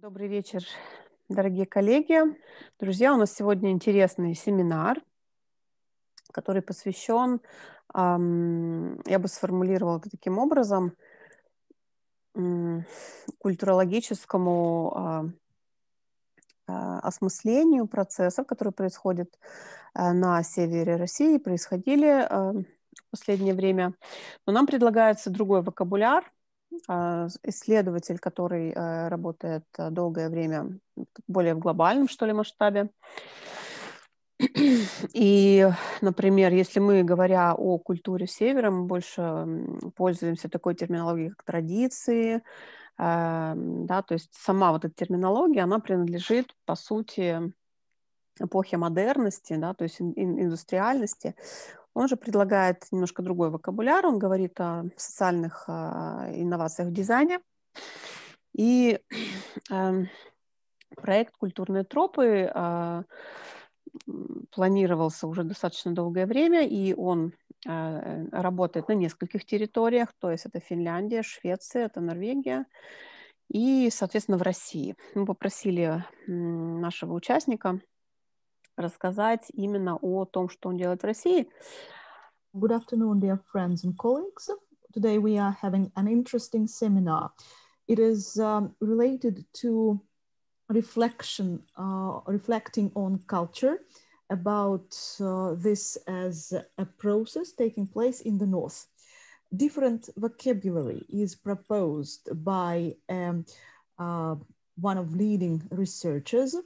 Добрый вечер, дорогие коллеги. Друзья, у нас сегодня интересный семинар, который посвящен, я бы сформулировала это таким образом, культурологическому а, а, осмыслению процессов, которые происходят а, на севере России, происходили в последнее время. Но нам предлагается другой вокабуляр – исследователь, который э, работает э, долгое время более в глобальном, что ли, масштабе. И, например, если мы, говоря о культуре Севера, мы больше пользуемся такой терминологией, как традиции, эм, да, то есть сама вот эта терминология, она принадлежит, по сути, эпохе модерности, да, то есть индустриальности. Он же предлагает немножко другой вокабуляр, он говорит о социальных а, инновациях в дизайне. И э, проект «Культурные тропы» э, планировался уже достаточно долгое время, и он э, работает на нескольких территориях, то есть это Финляндия, Швеция, это Норвегия, и, соответственно, в России. Мы попросили нашего участника рассказать именно о том, что он делает в России. Good afternoon, dear friends and colleagues. Today we are having an interesting seminar. It is um, related to reflection, uh, reflecting on culture, about uh, this as a process taking place in the North. Different vocabulary is proposed by um, uh, one of leading researchers.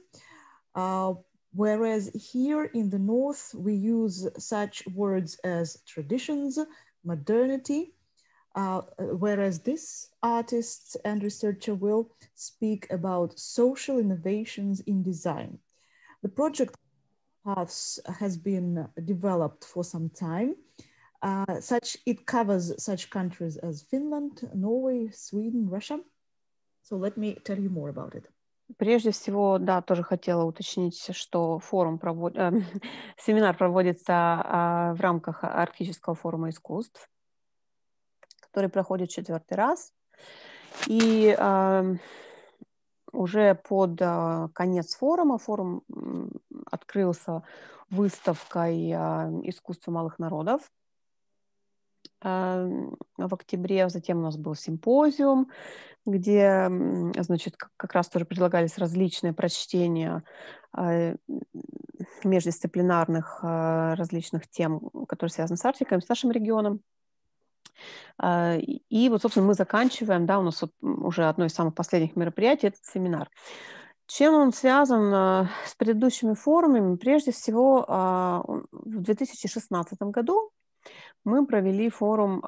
Whereas here in the North, we use such words as traditions, modernity, uh, whereas this artist and researcher will speak about social innovations in design. The project paths has been developed for some time. Uh, such it covers such countries as Finland, Norway, Sweden, Russia. So let me tell you more about it. Прежде всего, да, тоже хотела уточнить, что форум провод... э, семинар проводится э, в рамках Арктического форума искусств, который проходит четвертый раз. И уже под э, конец форума форум открылся выставкой э, искусства малых народов в октябре. Затем у нас был симпозиум, где, значит, как раз тоже предлагались различные прочтения а, междисциплинарных а, различных тем, которые связаны с Арктикой, с нашим регионом. А, и вот, собственно, мы заканчиваем, да, у нас вот уже одно из самых последних мероприятий, этот семинар. Чем он связан с предыдущими форумами? Прежде всего, в 2016 году мы провели форум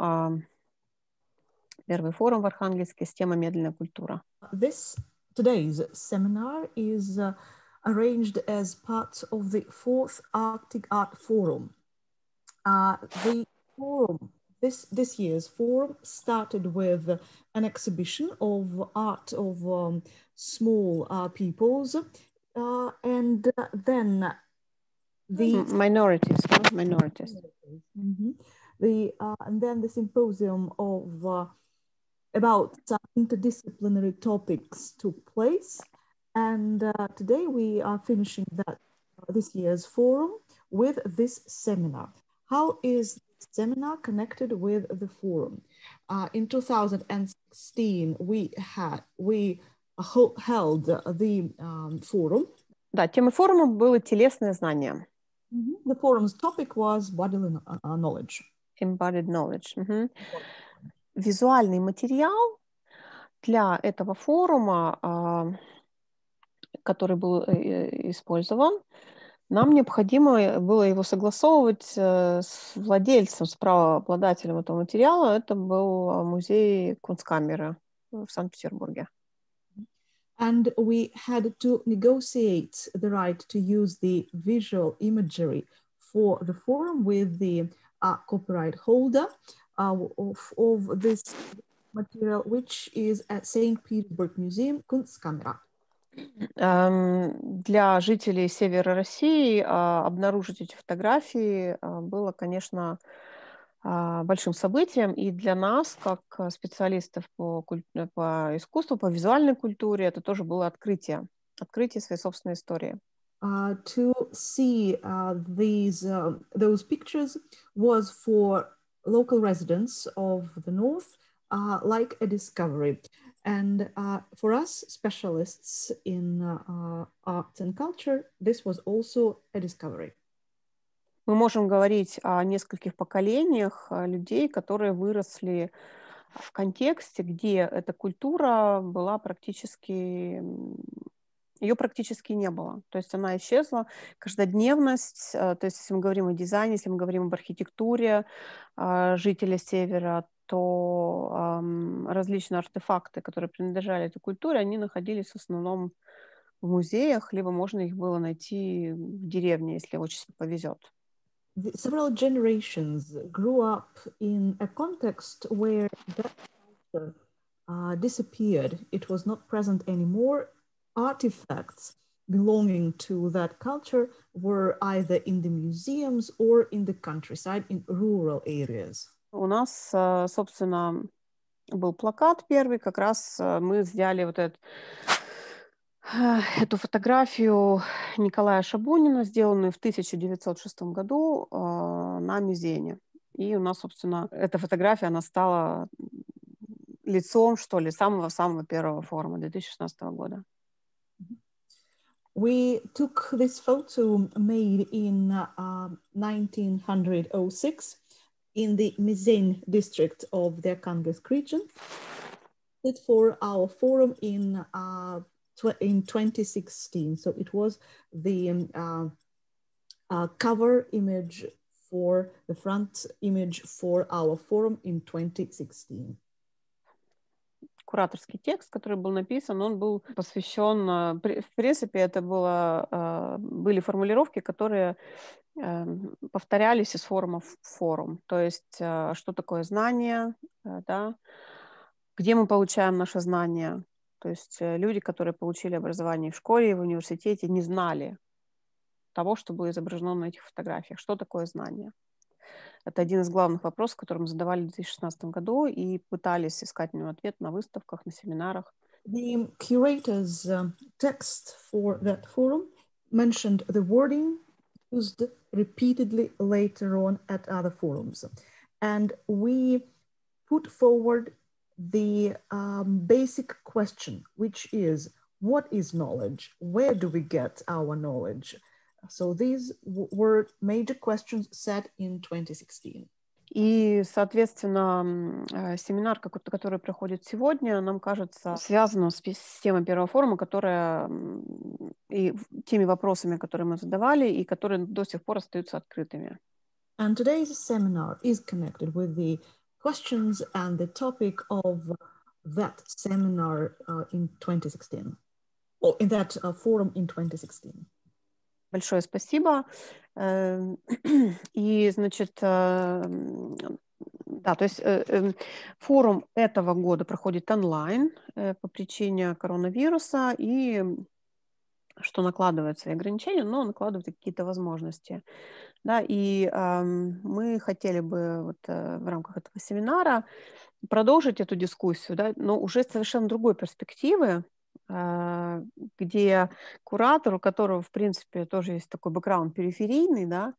первый форум в Архангельске с темой «Медленная культура». This today's seminar is uh, arranged as part of the fourth Arctic Art Forum. Uh, the forum, this, this year's forum started with an exhibition of art of um, small uh, peoples uh, and then the minorities, minorities. Mm -hmm. The, uh, and then the symposium of uh, about some interdisciplinary topics took place. And uh, today we are finishing that uh, this year's forum with this seminar. How is this seminar connected with the forum? Uh, in 2016, we had we held the um, forum. Да, темой форума было телесное знание. Mm -hmm. The forum's topic was bodily uh, knowledge. Embodied knowledge. -hmm визуальный материал для этого форума, а, который был э, э, использован, нам необходимо было его согласовывать э, с владельцем, с правообладателем этого материала. Это был музей Кунсткамеры в Санкт-Петербурге. And we had to negotiate the right to use the visual imagery for the forum with the uh, copyright holder. of, of this material, which is at St. Petersburg Museum Kunstkamera. Для жителей севера России обнаружить эти фотографии было, конечно, а, большим событием, и для нас, как специалистов по, по искусству, по визуальной культуре, это тоже было открытие, открытие своей собственной истории. Uh, to see uh, these uh, those pictures was for local residents of the north like a discovery. And uh, for us, specialists in uh, arts and culture, this was also a discovery. Мы можем говорить о нескольких поколениях людей, которые выросли в контексте, где эта культура была практически ее практически не было. То есть она исчезла. Каждодневность, то есть если мы говорим о дизайне, если мы говорим об архитектуре жителя Севера, то различные артефакты, которые принадлежали этой культуре, они находились в основном в музеях, либо можно их было найти в деревне, если очень повезет. Several generations grew up in a context where that culture uh, disappeared. It was not present anymore. Artifacts belonging to that culture were either in the museums or in the countryside, in rural areas. У нас, э, собственно, был плакат первый, как раз э, мы взяли вот этот э, эту фотографию Николая Шабунина, сделанную в 1906 году на Мизене. И у нас, собственно, эта фотография, она стала лицом, что ли, самого-самого первого форума 2016 года. We took this photo made in uh, 1906 in the Mizene district of the Arkhangelsk region. It for our forum in uh, in 2016. So it was the um, uh, uh, cover image for the front image for our forum in 2016. Кураторский текст, который был написан, он был посвящен, в принципе, это было, были формулировки, которые Эм, повторялись из форума в форум. То есть, э, что такое знание, э, да, где мы получаем наши знания. То есть э, люди, которые получили образование в школе и в университете, не знали того, что было изображено на этих фотографиях. Что такое знание? Это один из главных вопросов, который мы задавали в 2016 году и пытались искать на него ответ на выставках, на семинарах. The curator's uh, text for that forum mentioned the wording used repeatedly later on at other forums. And we put forward the um, basic question, which is what is knowledge? Where do we get our knowledge? So these were major questions set in 2016. И, соответственно, э, семинар, который проходит сегодня, нам кажется, связан с темой первого форума, которая и теми вопросами, которые мы задавали, и которые до сих пор остаются открытыми. And today's seminar is connected with the questions and the topic of that seminar uh, in 2016, or in that uh, forum in 2016. Большое спасибо. Эм, и, значит, эм, да, то есть э, эм, форум этого года проходит онлайн э, по причине коронавируса, и что накладывает свои ограничения, но накладывает какие-то возможности. Да, и мы хотели бы вот, э, в рамках этого семинара продолжить эту дискуссию, да, но уже с совершенно другой перспективы, где куратор, у которого, в принципе, тоже есть такой бэкграунд периферийный, да,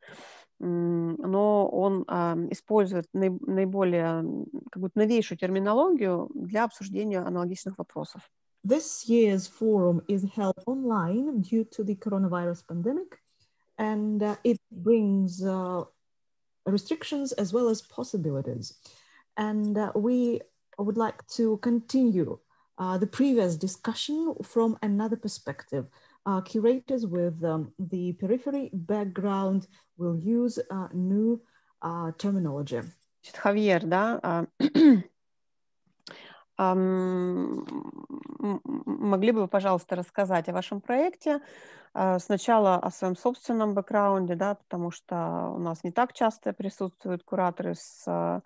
но он а, использует наиболее как бы новейшую терминологию для обсуждения аналогичных вопросов. This year's forum is held online due to the coronavirus pandemic, and uh, it brings uh, restrictions as well as possibilities. And uh, we would like to continue uh, the previous discussion from another perspective. Uh, curators with um, the periphery background will use uh, new uh, terminology. Хавьер, да, могли бы вы, пожалуйста, рассказать о вашем проекте? Сначала о своем собственном бэкграунде, да, потому что у нас не так часто присутствуют кураторы с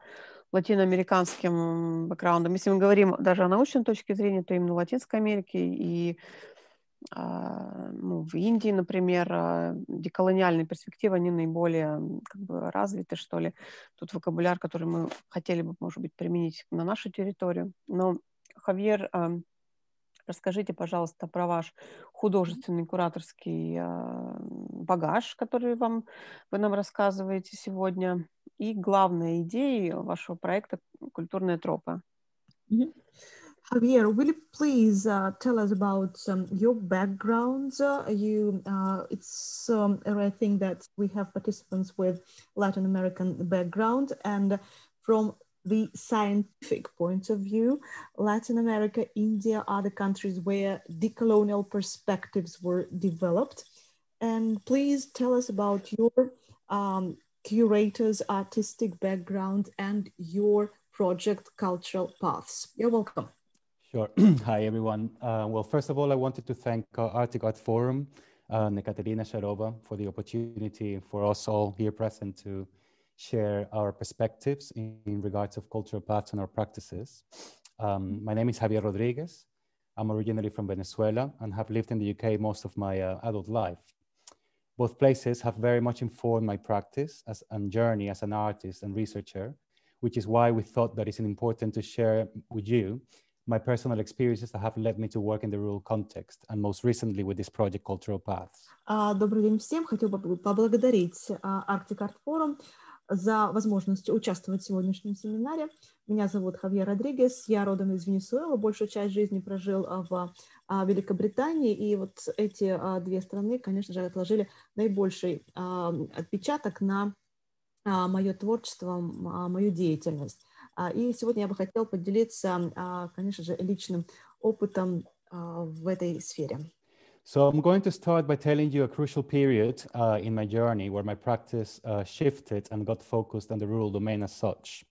латиноамериканским бэкграундом. Если мы говорим даже о научной точке зрения, то именно в Латинской Америке и а, ну, в Индии, например, а, деколониальные перспективы, они наиболее как бы развиты, что ли. Тут вокабуляр, который мы хотели бы, может быть, применить на нашу территорию. Но, Хавьер, расскажите, пожалуйста, про ваш художественный кураторский багаж, который вам, вы нам рассказываете сегодня, и главные идеи вашего проекта «Культурные тропы». Mm-hmm. Javier, will you please uh, tell us about um, your background? Uh, you, uh, it's um, a rare thing that we have participants with Latin American background, and from the scientific point of view, Latin America, India are the countries where decolonial perspectives were developed. And please tell us about your um, curator's artistic background and your project Cultural Paths. You're welcome. Sure. Hi, everyone. Uh, well, first of all, I wanted to thank uh, Arctic Art Forum uh, and Sharova for the opportunity for us all here present to share our perspectives in, in regards of cultural paths and our practices. Um, my name is Javier Rodriguez. I'm originally from Venezuela and have lived in the UK most of my uh, adult life. Both places have very much informed my practice as, and journey as an artist and researcher, which is why we thought that it's important to share with you my personal experiences that have led me to work in the rural context, and most recently with this project Cultural Paths. Добрый день всем. Хотел бы поблагодарить Arctic Art Forum за возможность участвовать в сегодняшнем семинаре. Меня зовут Хавьер Родригес, я родом из Венесуэлы, большую часть жизни прожил в Великобритании, и вот эти две страны, конечно же, отложили наибольший отпечаток на мое творчество, мою деятельность. И сегодня я бы хотел поделиться, конечно же, личным опытом в этой сфере. So I'm going to start by telling you a crucial period uh, in my journey where my practice uh, shifted and got focused on the rural domain as such.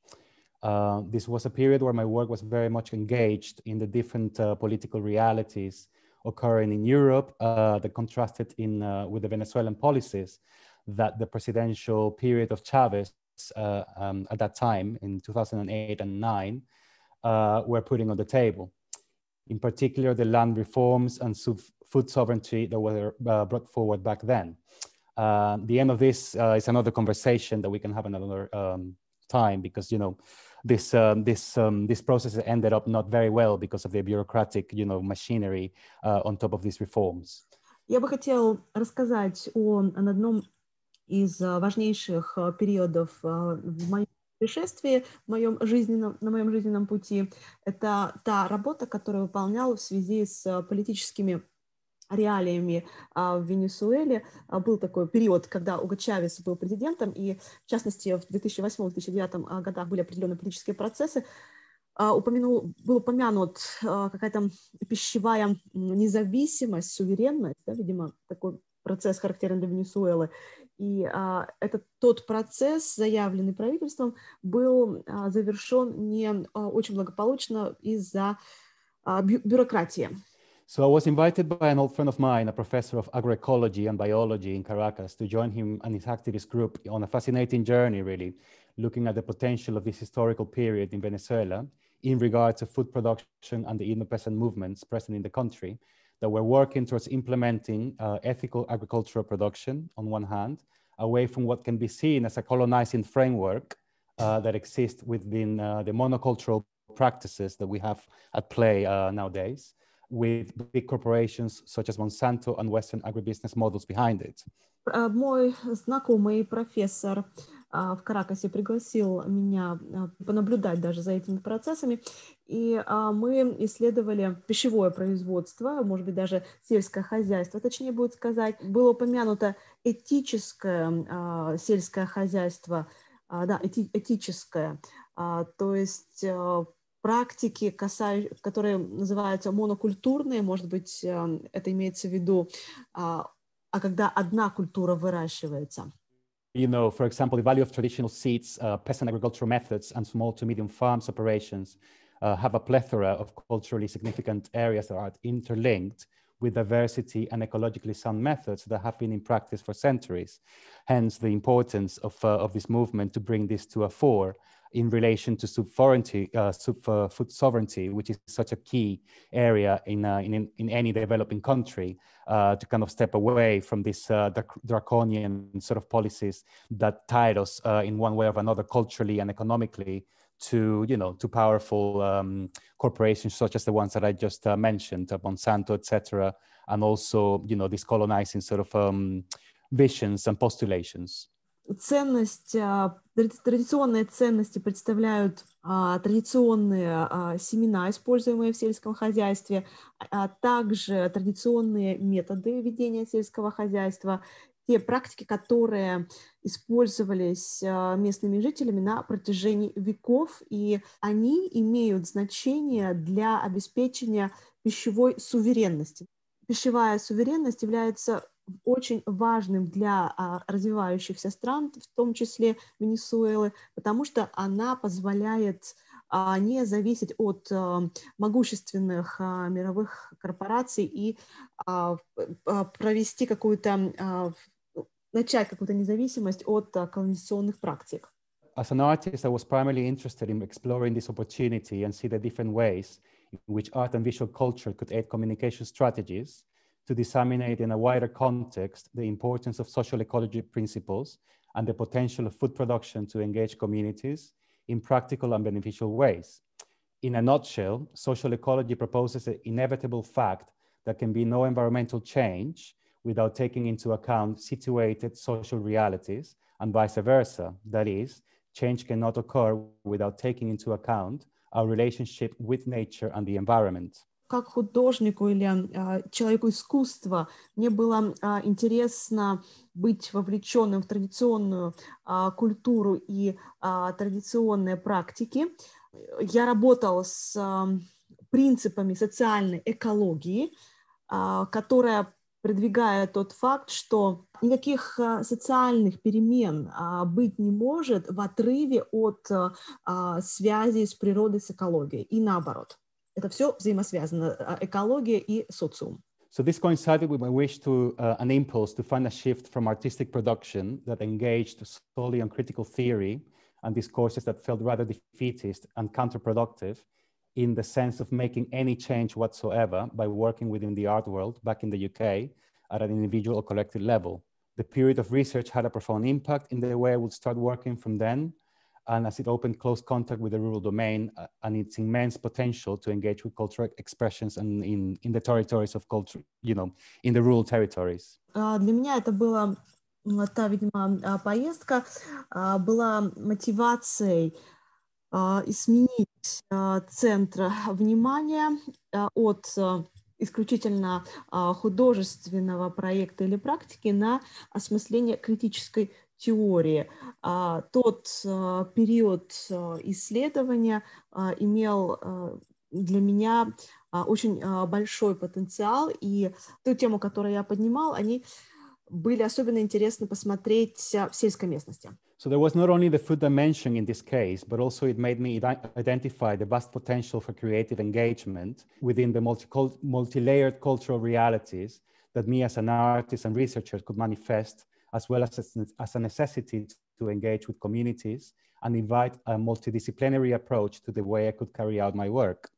Uh, this was a period where my work was very much engaged in the different uh, political realities occurring in Europe uh, that contrasted in, uh, with the Venezuelan policies that the presidential period of Chavez um, at that time in 2008 and 9 uh, were putting on the table. In particular, the land reforms and food sovereignty that were uh, brought forward back then. Uh, the end of this uh, is another conversation that we can have another um, time because you know this um, this um, this process ended up not very well because of the bureaucratic you know machinery uh, on top of these reforms. Я бы хотел рассказать о, о одном из важнейших периодов в моем путешествии, в моем жизненном, на моем жизненном пути. Это та работа, которую выполнял в связи с политическими реалиями в Венесуэле. Был такой период, когда Уго Чавес был президентом, и в частности в 2008-2009 годах были определенные политические процессы. Упомянул, был упомянут какая-то пищевая независимость, суверенность, да, видимо, такой процесс характерен для Венесуэлы. И а, этот тот процесс, заявленный правительством, был а, завершен не а, очень благополучно из-за а, бю бюрократии. So I was invited by an old friend of mine, a professor of agroecology and biology in Caracas, to join him and his activist group on a fascinating journey, really, looking at the potential of this historical period in Venezuela in regard to food production and the independent movements present in the country, that we're working towards implementing uh, ethical agricultural production on one hand, away from what can be seen as a colonizing framework uh, that exists within uh, the monocultural practices that we have at play uh, nowadays, with big corporations such as Monsanto and Western agribusiness models behind it. Мой знакомый профессор в Каракасе пригласил меня понаблюдать даже за этими процессами. И мы исследовали пищевое производство, может быть, даже сельское хозяйство, точнее будет сказать. Было упомянуто этическое сельское хозяйство, да, эти, этическое, то есть практики, которые называются монокультурные, может быть, это имеется в виду, а когда одна культура выращивается. you know, for example, the value of traditional seeds, uh, peasant agricultural methods, and small to medium farms operations uh, have a plethora of culturally significant areas that are interlinked with diversity and ecologically sound methods that have been in practice for centuries. Hence, the importance of, uh, of this movement to bring this to a fore in relation to sovereignty, uh, uh, food sovereignty, which is such a key area in, uh, in, in any developing country, uh, to kind of step away from these uh, draconian sort of policies that tied us uh, in one way or another, culturally and economically, to you know to powerful um, corporations such as the ones that I just mentioned, Monsanto, etc., and also you know these colonizing sort of um, visions and postulations. ценность, традиционные ценности представляют традиционные семена, используемые в сельском хозяйстве, а также традиционные методы ведения сельского хозяйства, те практики, которые использовались местными жителями на протяжении веков, и они имеют значение для обеспечения пищевой суверенности. Пищевая суверенность является очень важным для а, развивающихся стран, в том числе Венесуэлы, потому что она позволяет а, не зависеть от а, могущественных мировых корпораций и провести какую-то, начать какую-то независимость от колонизационных практик. As an artist, I was primarily interested in exploring this opportunity and see the different ways in which art and visual culture could aid communication strategies to disseminate in a wider context the importance of social ecology principles and the potential of food production to engage communities in practical and beneficial ways. In a nutshell, social ecology proposes an inevitable fact that can be no environmental change without taking into account situated social realities and vice versa. That is, change cannot occur without taking into account our relationship with nature and the environment. Как художнику или а, человеку искусства мне было а, интересно быть вовлеченным в традиционную а, культуру и традиционные практики. Я работал с принципами социальной экологии, которая продвигает тот факт, что никаких социальных перемен быть не может в отрыве от связи с природой, с экологией и наоборот. Это все взаимосвязано, экология и социум. So this coincided with my wish to uh, an impulse to find a shift from artistic production that engaged solely on critical theory and discourses that felt rather defeatist and counterproductive in the sense of making any change whatsoever by working within the art world back in the UK at an individual or collective level. The period of research had a profound impact in the way I would start working from then and as it opened close contact with the rural domain uh, and its immense potential to engage with cultural expressions and in, in the territories of culture, you know, in the rural territories. Для меня это была та, видимо, поездка была мотивацией изменить центр внимания от исключительно художественного проекта или практики на осмысление критической теории. Тот период исследования имел для меня очень большой потенциал, и ту тему, которую я поднимал, они были особенно интересны посмотреть в сельской местности. So there was not only the food dimension in this case, but also it made me identify the vast potential for creative engagement within the multi-layered cultural realities that me as an artist and researcher could manifest as well as, as a necessity to engage with communities and invite a multidisciplinary approach to the way I could carry out my work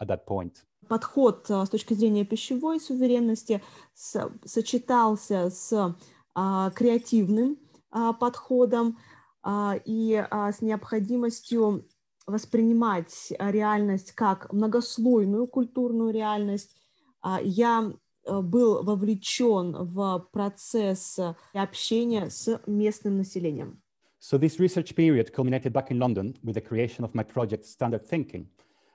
at that point. Подход с точки зрения пищевой суверенности сочетался с а, креативным а, подходом а, и а, с необходимостью воспринимать реальность как многослойную культурную реальность. Я был вовлечен в процесс общения с местным населением. So this research period culminated back in London with the creation of my project Standard Thinking,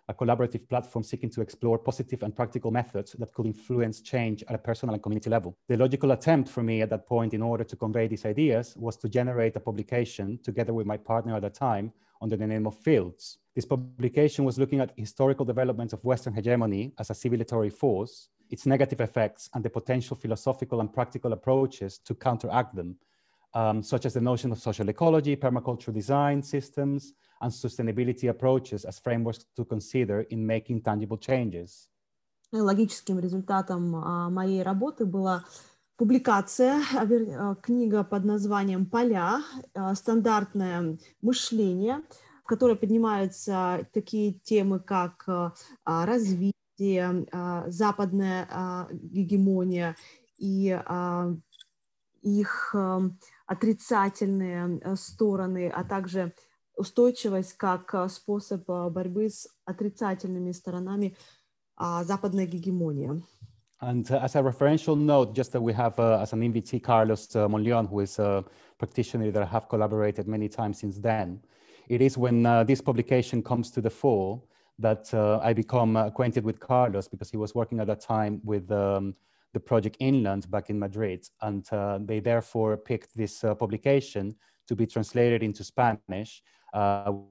a collaborative platform seeking to explore positive and practical methods that could influence change at a personal and community level. The logical attempt for me at that point in order to convey these ideas was to generate a publication together with my partner at the time under the name of Fields. This publication was looking at historical developments of Western hegemony as a civilizatory force its negative effects and the potential philosophical and practical approaches to counteract them, um, such as the notion of social ecology, permaculture design systems, and sustainability approaches as frameworks to consider in making tangible changes. Логическим результатом моей работы была публикация, книга под названием «Поля. Стандартное мышление», в которой поднимаются такие темы, как развитие, западная гегемония и их отрицательные стороны, а также устойчивость как способ борьбы с отрицательными сторонами западной гегемонии. And uh, as a referential note, just that we have uh, as an invitee Carlos uh, Monleon, who is a practitioner that I have collaborated many times since then. It is when uh, this publication comes to the fore that uh, I become acquainted with Carlos because he was working at that time with um, the project Inland back in Madrid. And uh, they therefore picked this publication to be translated into Spanish,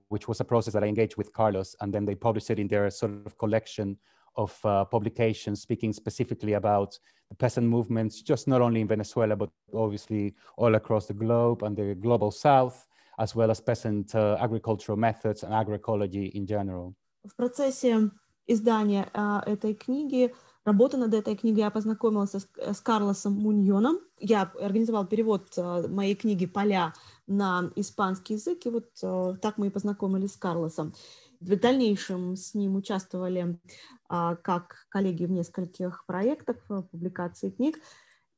which was a process that I engaged with Carlos. And then they published it in their sort of collection of uh, publications speaking specifically about the peasant movements, just not only in Venezuela, but obviously all across the globe and the global south, as well as peasant uh, agricultural methods and agroecology in general. В процессе издания uh, этой книги, работы над этой книгой, я познакомилась с, с Карлосом Муньоном. Я организовал перевод uh, моей книги «Поля» на испанский язык, и вот uh, так мы и познакомились с Карлосом. В дальнейшем с ним участвовали а, как коллеги в нескольких проектах публикации книг.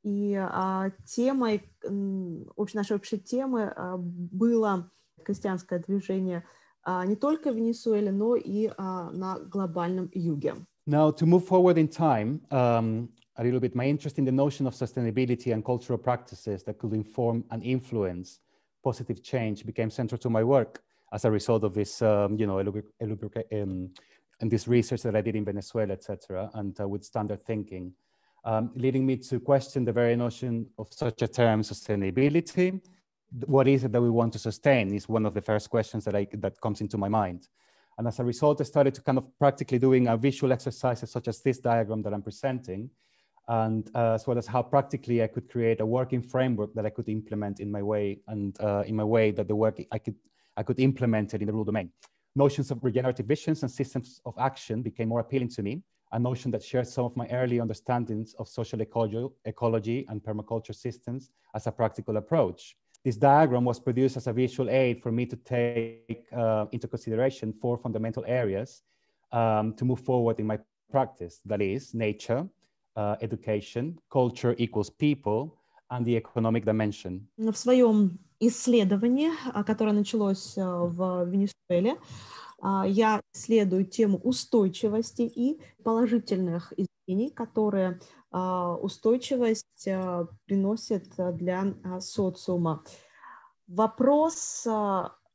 И а, темой, общей, нашей общей темы а, было крестьянское движение не только в Венесуэле, но и на глобальном юге. Now, to move forward in time, um, a little bit, my interest in the notion of sustainability and cultural practices that could inform and influence positive change became central to my work as a result of this, um, you know, um, and this research that I did in Venezuela, etc., and uh, with standard thinking, um, leading me to question the very notion of such a term, sustainability. what is it that we want to sustain is one of the first questions that, I, that comes into my mind. And as a result, I started to kind of practically doing a visual exercises such as this diagram that I'm presenting, and uh, as well as how practically I could create a working framework that I could implement in my way and uh, in my way that the work I could I could implement it in the rural domain notions of regenerative visions and systems of action became more appealing to me, a notion that shared some of my early understandings of social ecology, ecology and permaculture systems as a practical approach. This diagram was produced as a visual aid for me to take uh, into consideration four fundamental areas um, to move forward in my practice. That is nature, uh, education, culture equals people, and the economic dimension. В своем исследовании, которое началось в Венесуэле, я исследую тему устойчивости и положительных изменений, которые устойчивость приносит для социума. Вопрос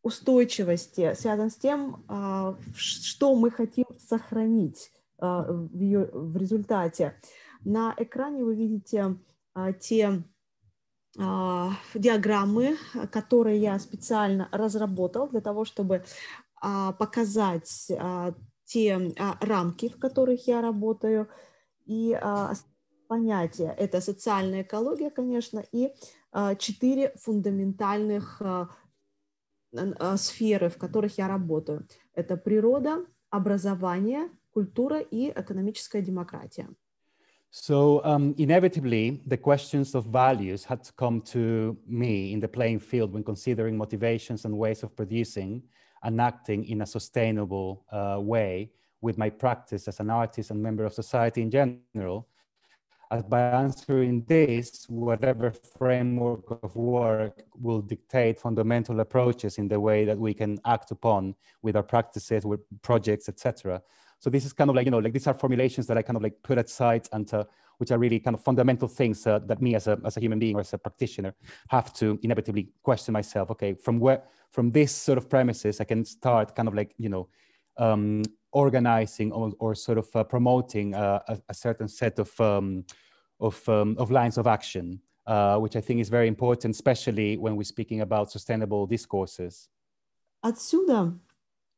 устойчивости связан с тем, что мы хотим сохранить в, ее, в результате. На экране вы видите те а, диаграммы, которые я специально разработал для того, чтобы а, показать а, те рамки, в которых я работаю, и понятия. Это социальная экология, конечно, и четыре фундаментальных сферы, в которых я работаю. Это природа, образование, культура и экономическая демократия. So um, inevitably, the questions of values had to come to me in the playing field when considering motivations and ways of producing and acting in a sustainable uh, way with my practice as an artist and member of society in general. By answering this, whatever framework of work will dictate fundamental approaches in the way that we can act upon with our practices, with projects, etc. So this is kind of like, you know, like these are formulations that I kind of like put aside and uh, which are really kind of fundamental things uh, that me as a, as a human being or as a practitioner have to inevitably question myself. Okay, from where, from this sort of premises, I can start kind of like, you know, um, organizing or, or, sort of uh, promoting uh, a, a, certain set of, um, of, um, of lines of action, uh, which I think is very important, especially when we're speaking about sustainable discourses. Отсюда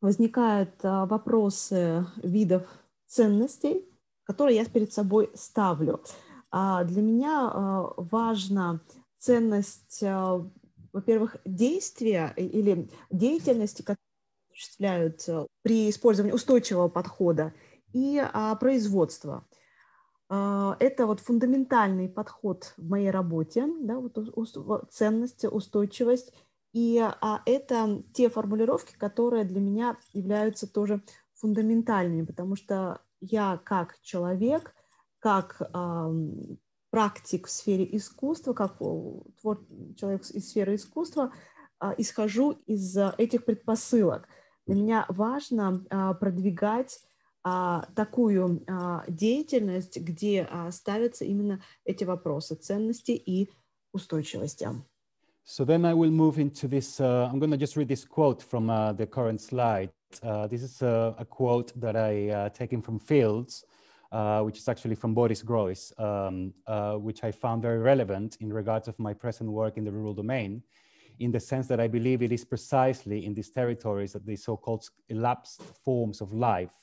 возникают вопросы видов ценностей, которые я перед собой ставлю. Для меня важна ценность, во-первых, действия или деятельности, которые осуществляют при использовании устойчивого подхода, и производства. Это вот фундаментальный подход в моей работе, да, вот ценность, устойчивость И а, это те формулировки, которые для меня являются тоже фундаментальными, потому что я как человек, как а, практик в сфере искусства, как человек из сферы искусства, а, исхожу из а, этих предпосылок. Для меня важно а, продвигать а, такую а, деятельность, где а, ставятся именно эти вопросы ценности и устойчивости. So then I will move into this. Uh, I'm going to just read this quote from uh, the current slide. Uh, this is a, a, quote that I uh, taken from Fields, uh, which is actually from Boris Groys, um, uh, which I found very relevant in regards of my present work in the rural domain, in the sense that I believe it is precisely in these territories that the so-called elapsed forms of life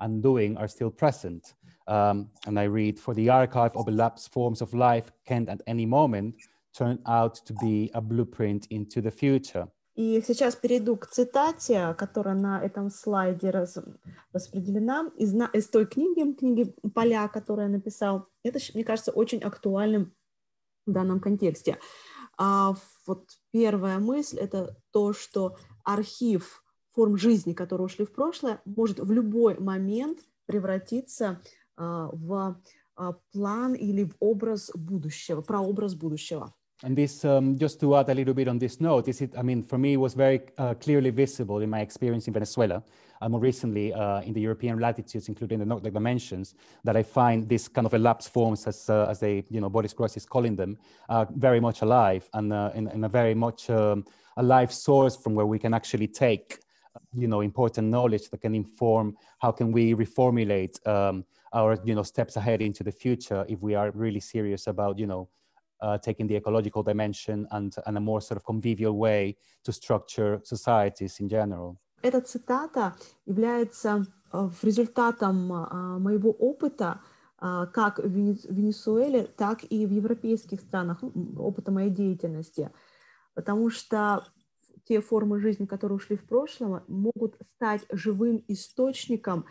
and doing are still present. Um, and I read, for the archive of elapsed forms of life can at any moment turn out to be a blueprint into the future. И сейчас перейду к цитате, которая на этом слайде раз, распределена из, из той книги, книги «Поля», которую я написал. Это, мне кажется, очень актуальным в данном контексте. А вот первая мысль – это то, что архив форм жизни, которые ушли в прошлое, может в любой момент превратиться а, в а, план или в образ будущего, прообраз будущего. And this, um, just to add a little bit on this note, is it, I mean, for me, it was very uh, clearly visible in my experience in Venezuela, and more recently uh, in the European latitudes, including the Nordic dimensions, that I find this kind of elapsed forms, as, uh, as they, you know, Boris Gross is calling them, uh, very much alive and uh, in, in, a very much um, alive source from where we can actually take, you know, important knowledge that can inform how can we reformulate um, our, you know, steps ahead into the future if we are really serious about, you know, uh, taking the ecological dimension and, and a more sort of convivial way to structure societies in general. Эта цитата является в результатом моего опыта как в Венесуэле, так и в европейских странах, опыта моей деятельности. Потому что те формы жизни, которые ушли в прошлое, могут стать живым источником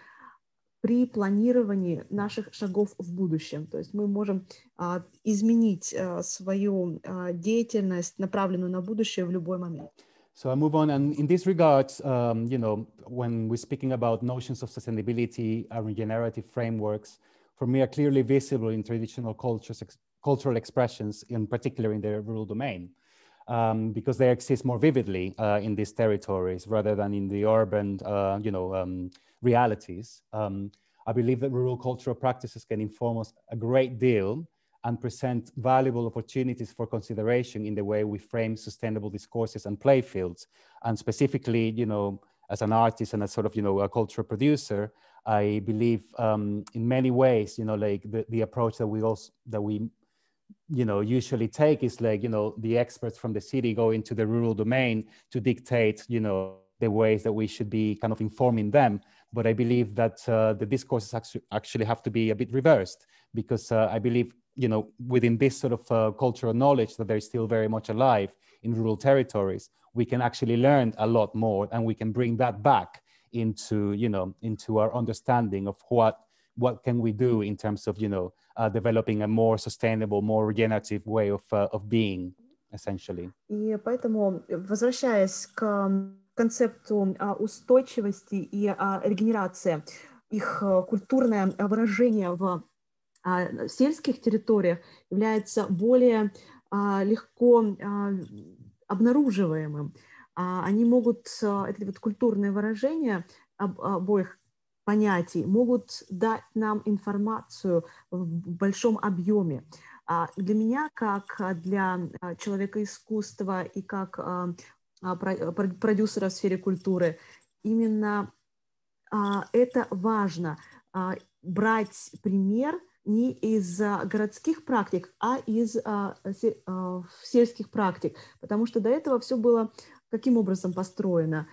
при планировании наших шагов в будущем. То есть мы можем а, изменить а, свою а, деятельность, направленную на будущее в любой момент. So I move on, and in this regard, um, you know, when we're speaking about notions of sustainability and regenerative frameworks, for me are clearly visible in traditional cultures, ex cultural expressions, in particular in the rural domain, um, because they exist more vividly uh, in these territories rather than in the urban, uh, you know, um, realities. Um, I believe that rural cultural practices can inform us a great deal and present valuable opportunities for consideration in the way we frame sustainable discourses and play fields. And specifically, you know, as an artist and as sort of, you know, a cultural producer, I believe um, in many ways, you know, like the, the approach that we also, that we, you know, usually take is like, you know, the experts from the city go into the rural domain to dictate, you know, the ways that we should be kind of informing them. But I believe that uh, the discourses actually, actually have to be a bit reversed because uh, I believe, you know, within this sort of uh, cultural knowledge that they're still very much alive in rural territories, we can actually learn a lot more and we can bring that back into, you know, into our understanding of what, what can we do in terms of, you know, uh, developing a more sustainable, more regenerative way of, uh, of being, essentially. И поэтому, возвращаясь к концепту устойчивости и регенерации, их культурное выражение в сельских территориях является более легко обнаруживаемым. Они могут, это вот культурные выражения обоих понятий, могут дать нам информацию в большом объеме. Для меня, как для человека искусства и как а, продюсера в сфере культуры. Именно а, это важно, а, брать пример не из городских практик, а из сельских практик, потому что до этого все было каким образом построено.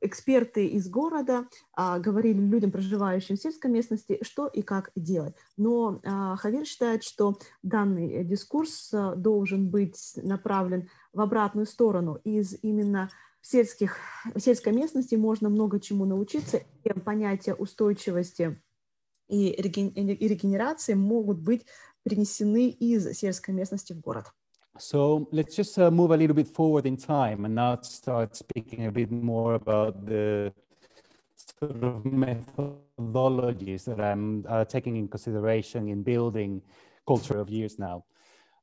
Эксперты из города говорили людям, проживающим в сельской местности, что и как делать. Но Хавир считает, что данный дискурс должен быть направлен в обратную сторону. Из именно сельских, сельской местности можно много чему научиться, и понятия устойчивости и регенерации могут быть перенесены из сельской местности в город. So let's just uh, move a little bit forward in time and now start speaking a bit more about the sort of methodologies that I'm uh, taking in consideration in building culture of years now.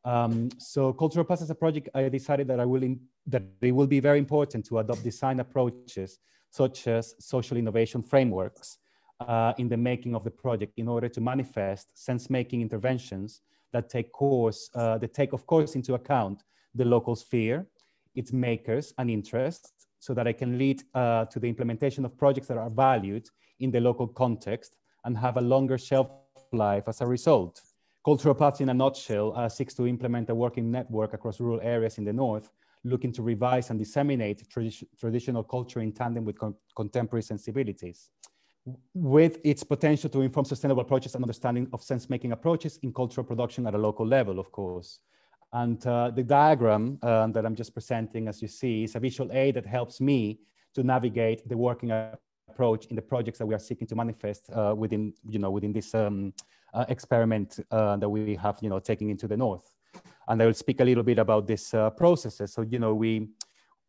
Um, so cultural past as a project, I decided that I will in, that it will be very important to adopt design approaches such as social innovation frameworks uh, in the making of the project in order to manifest sense-making interventions that take course, uh, that take of course into account the local sphere, its makers and interests, so that I can lead uh, to the implementation of projects that are valued in the local context and have a longer shelf life as a result. Cultural Paths in a nutshell uh, seeks to implement a working network across rural areas in the north, looking to revise and disseminate tradi traditional culture in tandem with con contemporary sensibilities with its potential to inform sustainable approaches and understanding of sense-making approaches in cultural production at a local level, of course. And uh, the diagram uh, that I'm just presenting, as you see, is a visual aid that helps me to navigate the working approach in the projects that we are seeking to manifest uh, within, you know, within this um, uh, experiment uh, that we have, you know, taking into the north. And I will speak a little bit about these uh, processes. So, you know, we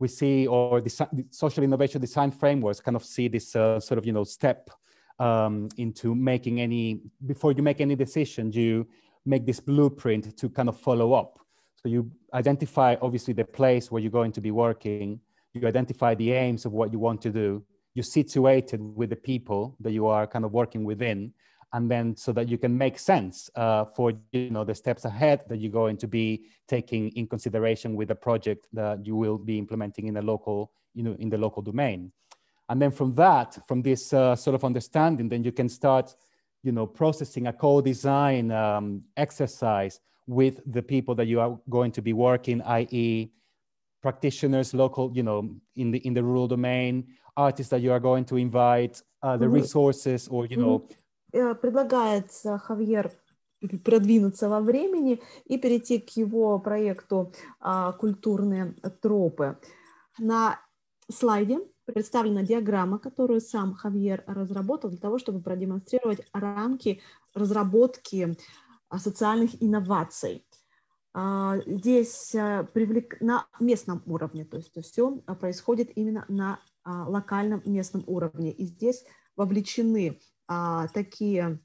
we see, or the social innovation design frameworks kind of see this uh, sort of, you know, step um, into making any, before you make any decision, you make this blueprint to kind of follow up. So you identify obviously the place where you're going to be working, you identify the aims of what you want to do, you situate it with the people that you are kind of working within, and then so that you can make sense uh, for you know the steps ahead that you're going to be taking in consideration with the project that you will be implementing in the local you know in the local domain. And then from that from this uh, sort of understanding then you can start you know processing a co-design um, exercise with the people that you are going to be working i.e practitioners local you know in the in the rural domain artists that you are going to invite uh, the mm-hmm. resources or you know mm-hmm Э, предлагается Хавьер продвинуться во времени и перейти к его проекту а, «Культурные тропы». На слайде представлена диаграмма, которую сам Хавьер разработал для того, чтобы продемонстрировать рамки разработки а, социальных инноваций. А, здесь привлек... на местном уровне, то есть все происходит именно на локальном местном уровне. И здесь вовлечены такие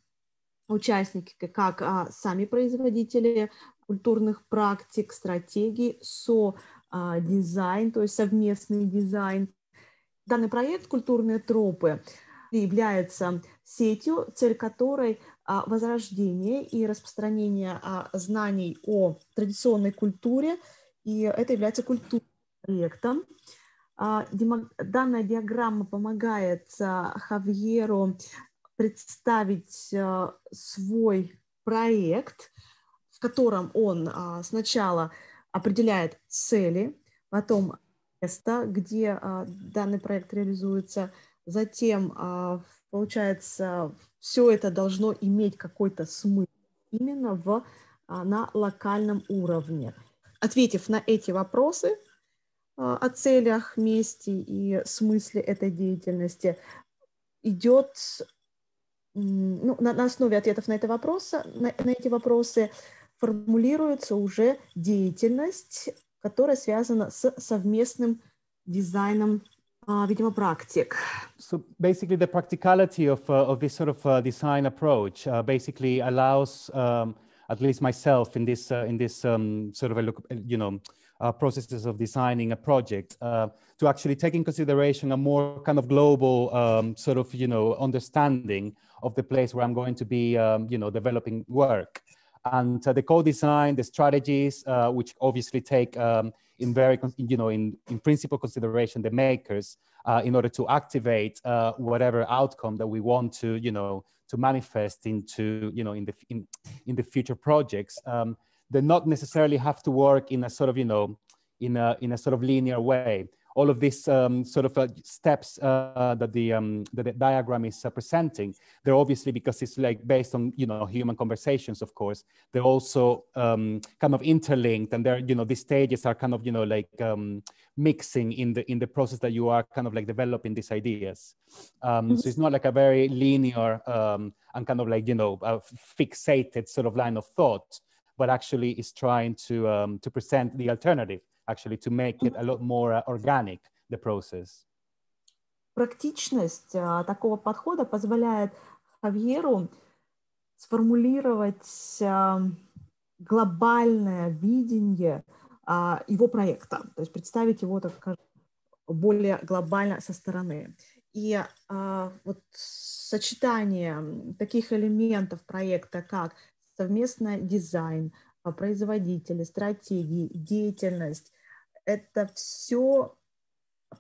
участники, как а, сами производители культурных практик, стратегий, со-дизайн, то есть совместный дизайн. Данный проект «Культурные тропы» является сетью, цель которой а, возрождение и распространение а, знаний о традиционной культуре, и это является культурным проектом. А, данная диаграмма помогает Хавьеру представить э, свой проект, в котором он а, сначала определяет цели, потом место, где а, данный проект реализуется, затем, а, получается, все это должно иметь какой-то смысл именно в, на локальном уровне. Ответив на эти вопросы о целях, месте и смысле этой деятельности, идет ну, на, на основе ответов на, это вопросы, на, на эти вопросы формулируется уже деятельность, которая связана с совместным дизайном видимо, практик. So basically the practicality of, uh, of this sort of uh, design approach uh, basically allows um, at least myself in this, uh, in this um, sort of a look, you know, uh, processes of designing a project uh, to actually take in consideration a more kind of global um, sort of you know understanding of the place where I'm going to be um, you know developing work. And uh, the co-design the strategies uh, which obviously take um, in very you know in, in principle consideration the makers uh, in order to activate uh, whatever outcome that we want to you know to manifest into you know in the in, in the future projects um, they not necessarily have to work in a sort of, you know, in a, in a sort of linear way. All of these um, sort of uh, steps uh, that, the, um, that the diagram is uh, presenting, they're obviously because it's like based on, you know, human conversations, of course, they're also um, kind of interlinked and they're, you know, these stages are kind of, you know, like um, mixing in the, in the process that you are kind of like developing these ideas. Um, so it's not like a very linear um, and kind of like, you know, a fixated sort of line of thought but actually is trying to, um, to present the alternative, actually to make it a lot more uh, organic, the process. Практичность uh, такого подхода позволяет Хавьеру сформулировать uh, глобальное видение uh, его проекта, то есть представить его, так более глобально со стороны. И а, вот сочетание таких элементов проекта, как совместный дизайн, а, производители, стратегии, деятельность, это все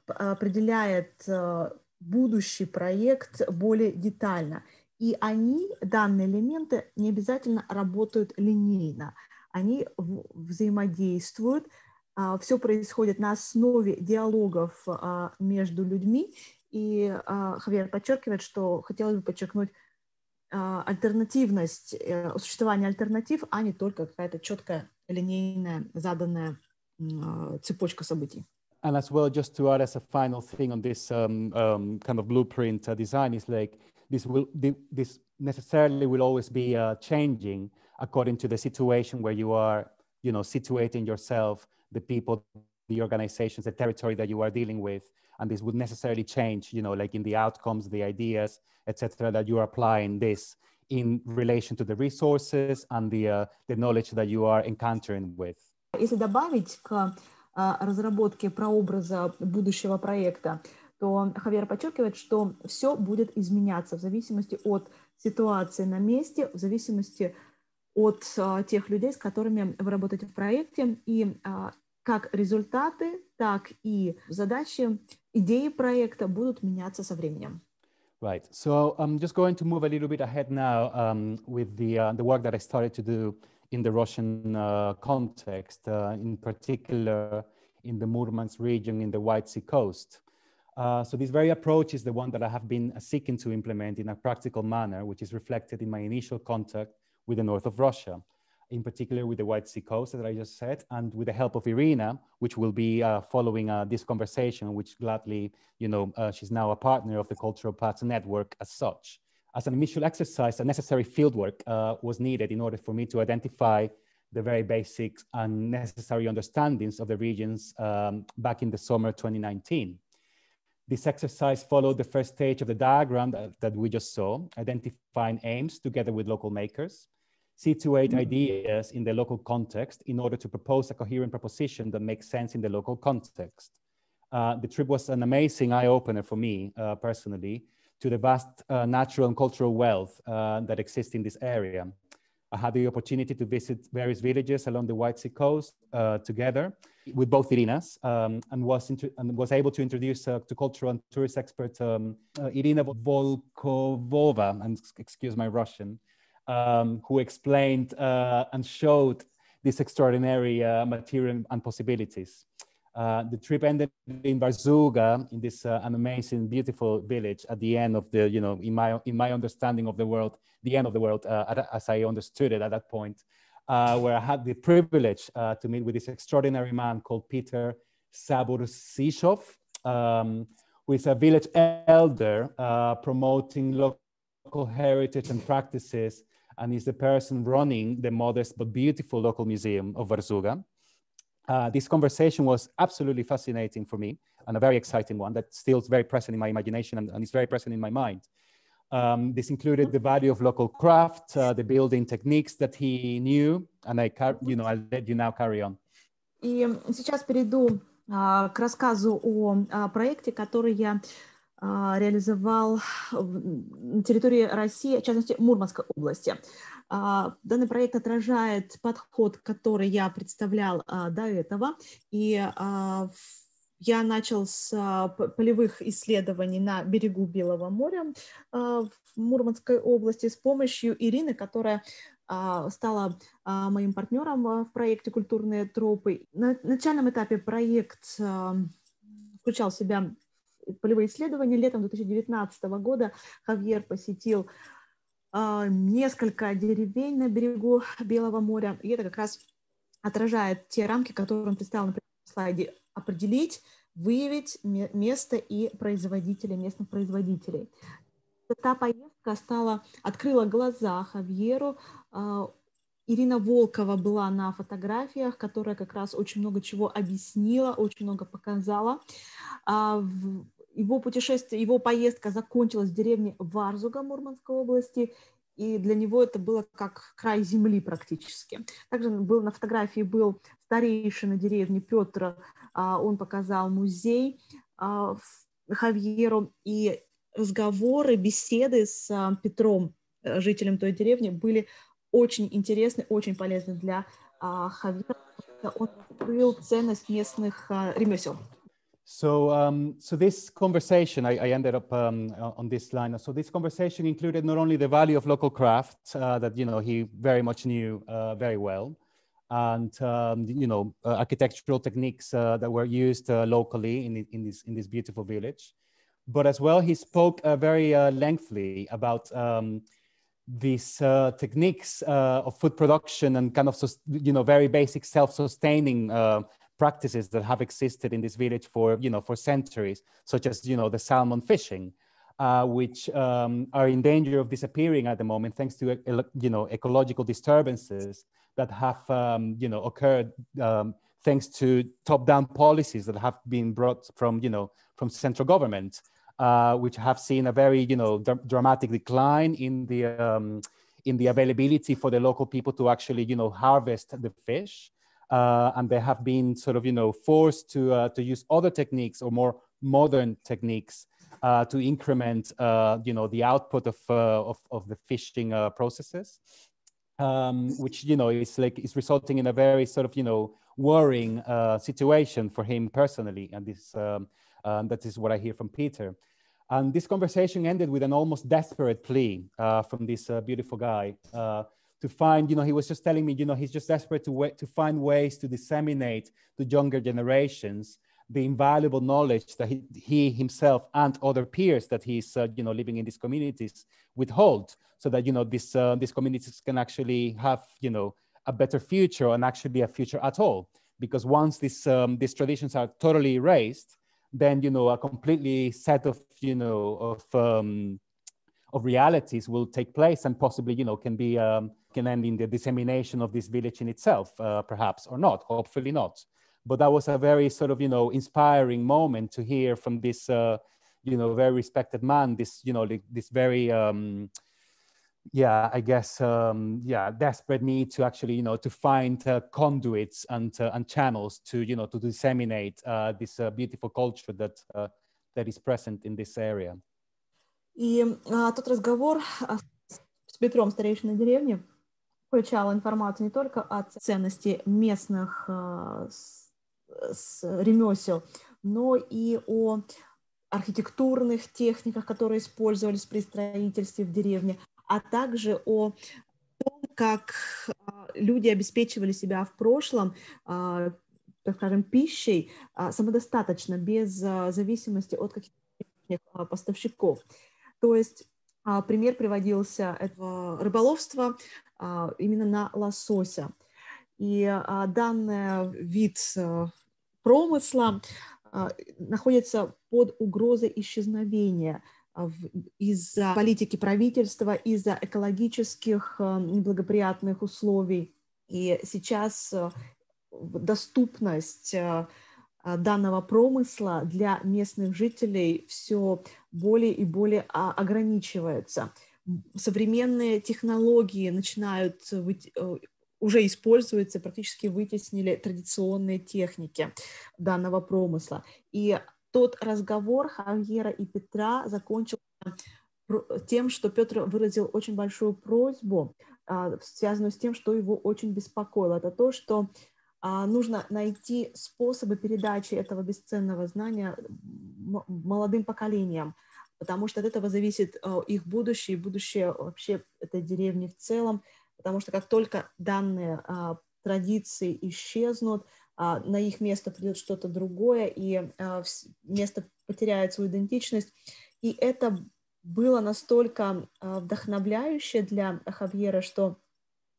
определяет а, будущий проект более детально. И они, данные элементы, не обязательно работают линейно. Они взаимодействуют, а, все происходит на основе диалогов между людьми, и а, Хавьер подчеркивает, что хотелось бы подчеркнуть а, альтернативность, э, существование альтернатив, а не только какая-то четкая линейная заданная а, цепочка событий. And as well, just to add as a final thing on this um, um, kind of blueprint uh, design is like this will this necessarily will always be uh, changing according to the situation where you are, you know, situating yourself, the people, the organizations, the territory that you are dealing with. and this would necessarily change, you know, like in the outcomes, the ideas, etc., that you are applying this in relation to the resources and the, uh, the knowledge that you are encountering with. Если добавить к разработке прообраза будущего проекта, то Хавьер подчеркивает, что все будет изменяться в зависимости от ситуации на месте, в зависимости от тех людей, с которыми вы работаете в проекте, и как результаты, так и задачи, идеи проекта будут меняться со временем. Right. So I'm just going to move a little bit ahead now um, with the, uh, the work that I started to do in the Russian uh, context, uh, in particular in the Murmansk region in the White Sea coast. Uh, so this very approach is the one that I have been seeking to implement in a practical manner, which is reflected in my initial contact with the north of Russia in particular with the White Sea Coast, that I just said, and with the help of Irina, which will be uh, following uh, this conversation, which gladly, you know, uh, she's now a partner of the Cultural Paths Network as such. As an initial exercise, a necessary fieldwork uh, was needed in order for me to identify the very basic and necessary understandings of the regions um, back in the summer 2019. This exercise followed the first stage of the diagram that, that we just saw, identifying aims together with local makers, situate mm-hmm. ideas in the local context in order to propose a coherent proposition that makes sense in the local context. Uh, the trip was an amazing eye opener for me uh, personally to the vast uh, natural and cultural wealth uh, that exists in this area. I had the opportunity to visit various villages along the White Sea coast uh, together with both Irinas um, and, was and was able to introduce uh, to cultural and tourist expert um, Irina Volkovova, and excuse my Russian, um, who explained uh, and showed this extraordinary uh, material and possibilities. Uh, the trip ended in Varzuga, in this uh, an amazing, beautiful village at the end of the, you know, in my in my understanding of the world, the end of the world, uh, as I understood it at that point, uh, where I had the privilege to meet with this extraordinary man called Peter Sabursishov, um, who is a village elder promoting local heritage and practices and is the person running the modest but beautiful local museum of Varzuga. Uh, this conversation was absolutely fascinating for me and a very exciting one that still is very present in my imagination and, and is very present in my mind. Um, this included the value of local craft, uh, the building techniques that he knew, and I, you know, I'll let you now carry on. И сейчас перейду uh, к рассказу о uh, проекте, который я А, реализовал на территории России, в частности, Мурманской области. А, данный проект отражает подход, который я представлял а, до этого, и я начал с полевых исследований на берегу Белого моря в Мурманской области с помощью Ирины, которая стала моим партнером в проекте «Культурные тропы». На начальном этапе проект включал в себя полевые исследования. Летом 2019 года Хавьер посетил э, несколько деревень на берегу Белого моря, и это как раз отражает те рамки, которые он представил на слайде. Определить, выявить место и производителей, местных производителей. Та поездка стала, открыла глаза Хавьеру э, Ирина Волкова была на фотографиях, которая как раз очень много чего объяснила, очень много показала. А, его путешествие, его поездка закончилась в деревне Варзуга Мурманской области, и для него это было как край земли практически. Также был, на фотографии был старейшина деревни Петр, а, он показал музей а, Хавьеру, и разговоры, беседы с Петром, э, жителем той деревни, были очень интересный, очень полезный для а, Хавьера. Он открыл ценность местных а, ремесел. So, um, so this conversation, I, I ended up um, on this line. So this conversation included not only the value of local craft uh, that you know he very much knew uh, very well, and um, you know uh, architectural techniques uh, that were used uh, locally in in this in this beautiful village, but as well he spoke uh, very lengthily about um, these uh, techniques uh, of food production and kind of you know very basic self-sustaining uh, practices that have existed in this village for you know for centuries such as you know the salmon fishing uh, which um, are in danger of disappearing at the moment thanks to you know ecological disturbances that have um, you know occurred um, thanks to top-down policies that have been brought from you know from central government uh, which have seen a very you know dramatic decline in the um, in the availability for the local people to actually you know harvest the fish uh, and they have been sort of you know forced to uh, to use other techniques or more modern techniques uh, to increment uh, you know the output of uh, of, of the fishing processes um, which you know is like is resulting in a very sort of you know worrying situation for him personally and this um, that is what I hear from Peter. And this conversation ended with an almost desperate plea uh, from this uh, beautiful guy uh, to find, you know, he was just telling me, you know, he's just desperate to, to find ways to disseminate to younger generations the invaluable knowledge that he, he himself and other peers that he's, uh, you know, living in these communities withhold so that, you know, this, uh, these communities can actually have, you know, a better future and actually a future at all. Because once these, um, these traditions are totally erased, then you know a completely set of you know of um, of realities will take place and possibly you know can be um, can end in the dissemination of this village in itself uh, perhaps or not hopefully not but that was a very sort of you know inspiring moment to hear from this uh, you know very respected man this you know this very um, yeah, I guess, um, yeah, desperate need to actually, you know, to find uh, conduits and uh, and channels to, you know, to disseminate uh, this uh, beautiful culture that uh, that is present in this area. И а, тот разговор с Петром, старейшиной деревни, включал информацию не только о ценности местных а, с, с ремесел, но и о архитектурных техниках, которые использовались при строительстве в деревне, а также о том, как а, люди обеспечивали себя в прошлом, а, так скажем, пищей а, самодостаточно, без зависимости от каких-то поставщиков. То есть пример приводился этого рыболовства именно на лосося. И данный вид промысла находится под угрозой исчезновения – из-за политики правительства, из-за экологических э, неблагоприятных условий. И сейчас э, доступность э, данного промысла для местных жителей все более и более а, ограничивается. Современные технологии начинают уже используются, практически вытеснили традиционные техники данного промысла. И тот разговор Хавьера и Петра закончился тем, что Петр выразил очень большую просьбу, а, связанную с тем, что его очень беспокоило. Это то, что а, нужно найти способы передачи этого бесценного знания молодым поколениям, потому что от этого зависит а, их будущее, будущее вообще этой деревни в целом, потому что как только данные традиции исчезнут, а, на их место придет что-то другое, и а, место потеряет свою идентичность. И это было настолько а, вдохновляюще для Хавьера, что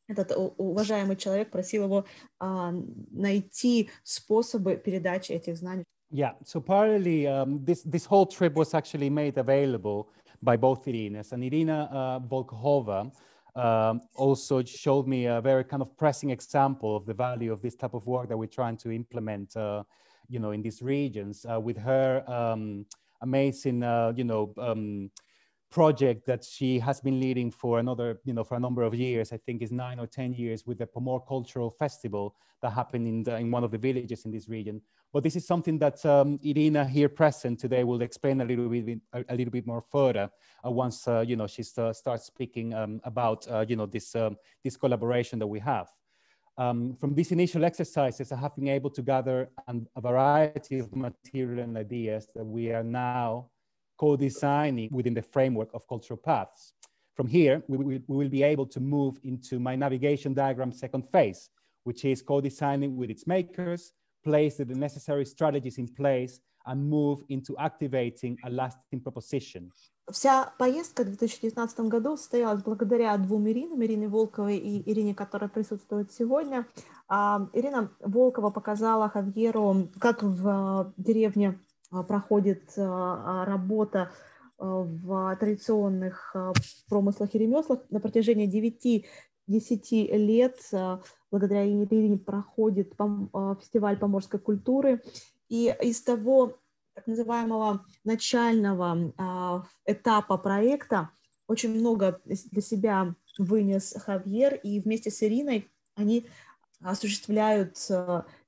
этот уважаемый человек просил его найти способы передачи этих знаний. Yeah, so partly um, this, this whole trip was actually made available by both Irinas. And Irina uh, Volkova um, also showed me a very kind of pressing example of the value of this type of work that we're trying to implement, uh, you know, in these regions. Uh, with her um, amazing, uh, you know, um, project that she has been leading for another, you know, for a number of years. I think is nine or ten years with the Pomor Cultural Festival that happened in the, in one of the villages in this region. But this is something that um, Irina here present today will explain a little bit a, little bit more further uh, once uh, you know she starts speaking um, about uh, you know this um, this collaboration that we have. Um, from these initial exercises, I have been able to gather a variety of material and ideas that we are now co-designing within the framework of cultural paths. From here, we will, we will be able to move into my navigation diagram second phase, which is co-designing with its makers, place the necessary strategies in place, and move into activating a lasting proposition. Вся поездка в 2019 году состоялась благодаря двум Иринам, Ирине Волковой и Ирине, которая присутствует сегодня. Ирина Волкова показала Хавьеру, как в деревне а, проходит а, а, работа в традиционных промыслах и ремеслах. На протяжении 9-10 лет благодаря Ирине проходит фестиваль поморской культуры. И из того так называемого начального этапа проекта очень много для себя вынес Хавьер, и вместе с Ириной они осуществляют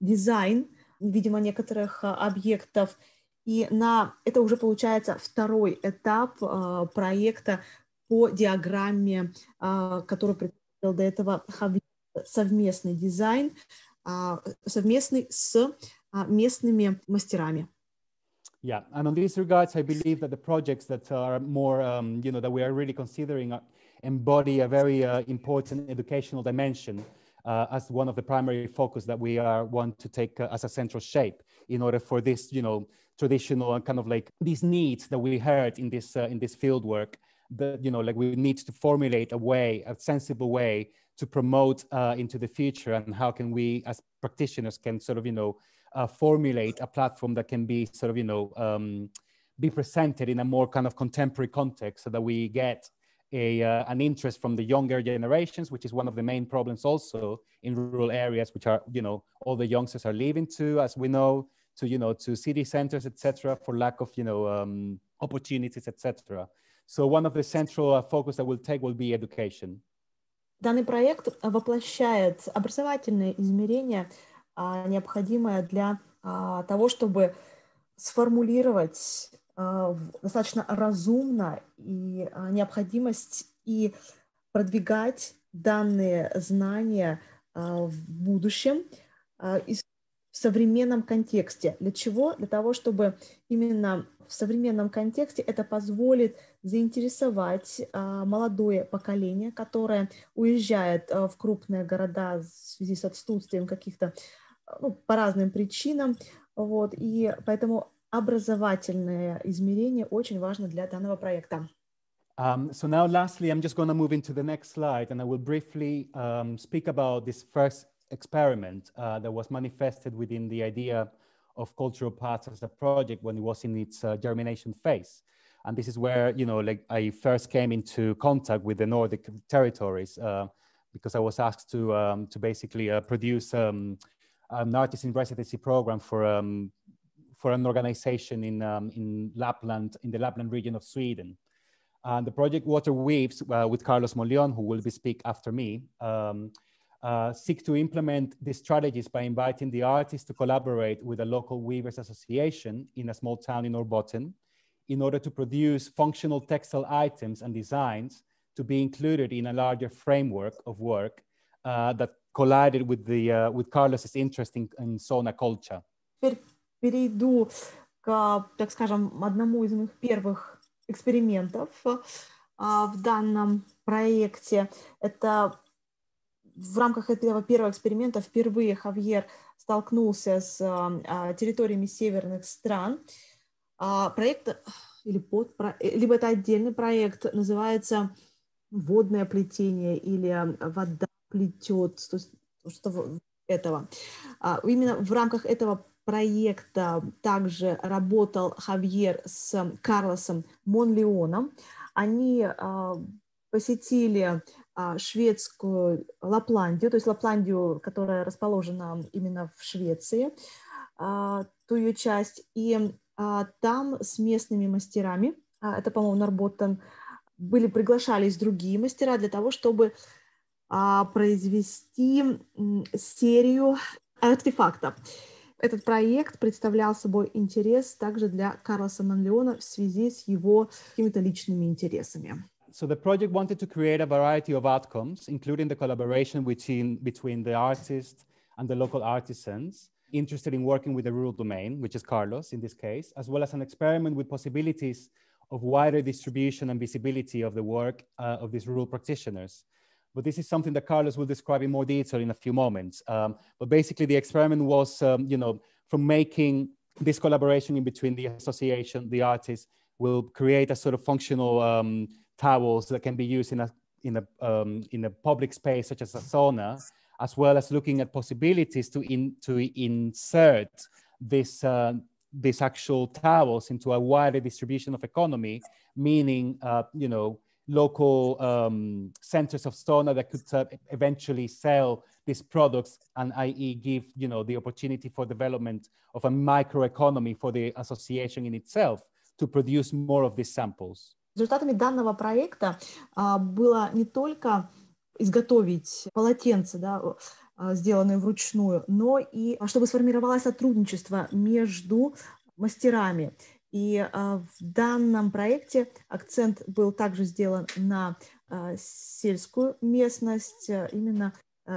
дизайн, видимо, некоторых объектов и на, это уже получается второй этап проекта по диаграмме, представил до этого совместный дизайн, э, совместный с э, местными мастерами. Yeah, and on these regards, I believe that the projects that are more, um, you know, that we are really considering embody a very uh, important educational dimension uh, as one of the primary focus that we are want to take uh, as a central shape in order for this, you know, traditional and kind of like these needs that we heard in this uh, in this field work that you know like we need to formulate a way a sensible way to promote uh, into the future and how can we as practitioners can sort of you know uh, formulate a platform that can be sort of you know um, be presented in a more kind of contemporary context so that we get a, uh, an interest from the younger generations, which is one of the main problems also in rural areas, which are, you know, all the youngsters are leaving to, as we know, to you know to city centers etc for lack of you know um, opportunities etc so one of the central uh, focus that we'll take will be education Данный проект воплощает образовательные измерения, необходимые для того, чтобы сформулировать достаточно разумно и необходимость и продвигать данные знания в будущем, в современном контексте. Для чего? Для того, чтобы именно в современном контексте это позволит заинтересовать а, молодое поколение, которое уезжает а, в крупные города в связи с отсутствием каких-то ну, по разным причинам. Вот, и поэтому образовательное измерение очень важно для данного проекта. Um, so now lastly, I'm just going to move into the next slide and I will briefly um, speak about this first experiment uh, that was manifested within the idea of cultural paths as a project when it was in its uh, germination phase. And this is where, you know, like I first came into contact with the Nordic territories uh, because I was asked to, um, to basically uh, produce um, an artist in residency program for, um, for an organization in, um, in Lapland, in the Lapland region of Sweden. And the project Water Weaves uh, with Carlos Molion, who will be speak after me, um, uh, seek to implement these strategies by inviting the artists to collaborate with a local weavers association in a small town in Norrbotten in order to produce functional textile items and designs to be included in a larger framework of work uh, that collided with, the, uh, with Carlos's interest in, in Sona culture. перейду к, так скажем, одному из моих первых экспериментов в данном проекте. Это в рамках этого первого эксперимента впервые Хавьер столкнулся с а, территориями северных стран. А, проект или под, либо это отдельный проект, называется водное плетение или вода плетет, то есть что этого. А, именно в рамках этого проекта также работал Хавьер с Карлосом Монлеоном. Они посетили а, шведскую Лапландию, то есть Лапландию, которая расположена именно в Швеции, а, ту ее часть, и а, там с местными мастерами, это, по-моему, Нарботтон, были приглашались другие мастера для того, чтобы произвести серию артефактов. Этот проект представлял собой интерес также для Карлоса Манлеона в связи с его какими-то личными интересами. So the project wanted to create a variety of outcomes, including the collaboration between, between the artist and the local artisans interested in working with the rural domain, which is Carlos in this case, as well as an experiment with possibilities of wider distribution and visibility of the work uh, of these rural practitioners. But this is something that Carlos will describe in more detail in a few moments. Um, but basically, the experiment was, um, you know, from making this collaboration in between the association, the artists, will create a sort of functional um, towels that can be used in a in a um, in a public space such as a sauna, as well as looking at possibilities to in to insert this uh, these actual towels into a wider distribution of economy, meaning uh, you know local um, centers of sauna that could uh, eventually sell these products and i.e. give you know the opportunity for development of a microeconomy for the association in itself to produce more of these samples. Результатами данного проекта а, было не только изготовить полотенца, да, а, сделанные вручную, но и чтобы сформировалось сотрудничество между мастерами. И а, в данном проекте акцент был также сделан на сельскую местность, именно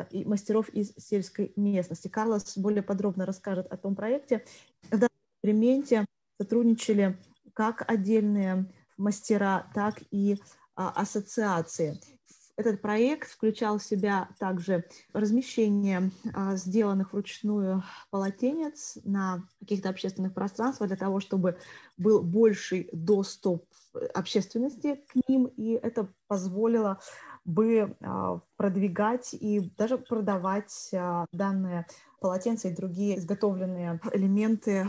и мастеров из сельской местности. Карлос более подробно расскажет о том проекте. В данном эксперименте сотрудничали как отдельные мастера, так и а, ассоциации. Этот проект включал в себя также размещение а, сделанных вручную полотенец на каких-то общественных пространствах для того, чтобы был больший доступ общественности к ним, и это позволило бы а, продвигать и даже продавать а, данные полотенца и другие изготовленные элементы,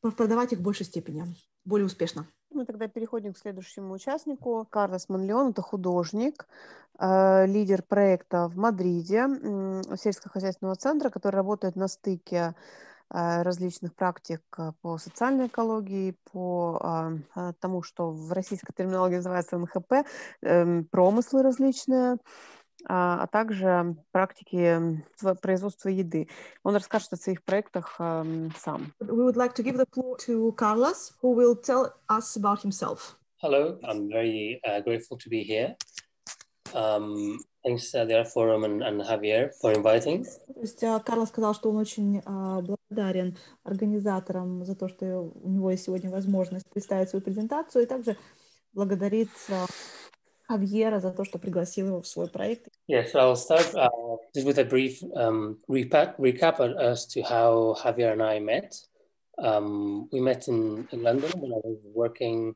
продавать их в большей степени, более успешно. Мы тогда переходим к следующему участнику. Карлос Монлеон – это художник, э, лидер проекта в Мадриде, сельскохозяйственного центра, который работает на стыке э, различных практик э, по социальной экологии, по тому, что в российской терминологии называется НХП, эм, промыслы различные, а также практики производства еды. Он расскажет о своих проектах сам. We would like to give the floor to Carlos, who will tell us about himself. Hello, I'm very uh, grateful to be here. Um, thanks uh, the Forum and, and Javier for inviting. То есть Карлос сказал, что он очень uh, благодарен организаторам за то, что у него есть сегодня возможность представить свою презентацию, и также благодарит uh, Javiera за то, что пригласил его в свой проект. Yes, so I'll start uh, just with a brief um, recap, recap as to how Javier and I met. Um, we met in, in London when I was working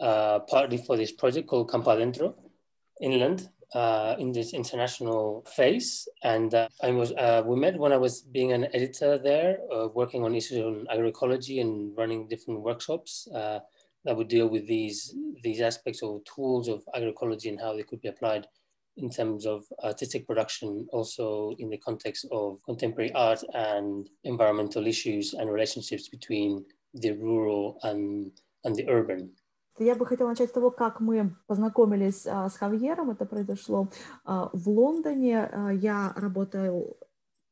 uh, partly for this project called Campo Adentro, inland, uh, in this international phase. And uh, I was uh, we met when I was being an editor there, uh, working on issues on agroecology and running different workshops uh, that would deal with these these aspects or tools of agroecology and how they could be applied in terms of artistic production, also in the context of contemporary art and environmental issues and relationships between the rural and, and the urban. Я бы хотела начать с того, как мы познакомились а, с Хавьером. Это произошло а, в Лондоне. А, я работаю,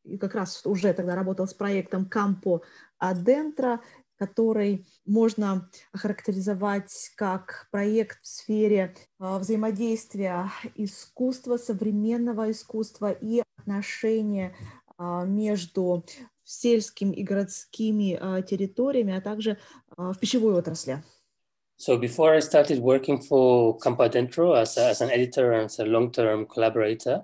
и как раз уже тогда работал с проектом Campo Adentro Который можно охарактеризовать как проект в сфере а, взаимодействия искусства, современного искусства и отношения а, между сельскими и городскими а, территориями, а также в пищевой отрасли. So before I started working for Campo Dentro as, a, as an editor and as a long-term collaborator,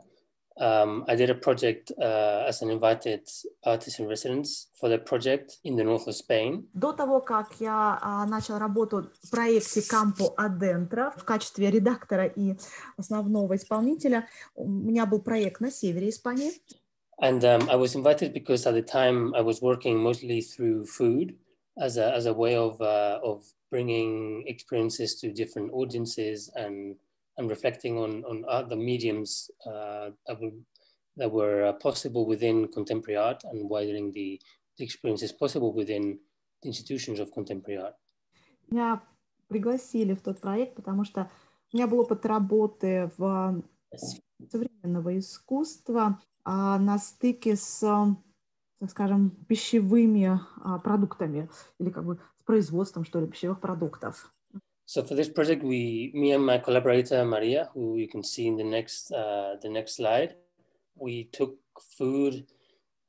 Um, I did a project uh, as an invited artist in residence for the project in the north of Spain. До того, как я uh, начал работу в проекте Campo Adentro в качестве редактора и основного исполнителя, у меня был проект на севере Испании. And um, I was invited because at the time I was working mostly through food as a, as a way of, uh, of bringing experiences to different audiences and and reflecting on on uh, the mediums uh, that were that were uh, possible within contemporary art and widening the, the experiences possible within the institutions of contemporary art. Меня пригласили в тот проект, потому что у меня был опыт работы в современного искусства а, на стыке с, так скажем, пищевыми а, продуктами или как бы с производством, что ли, пищевых продуктов. So for this project, we, me and my collaborator Maria, who you can see in the next, uh, the next slide, we took food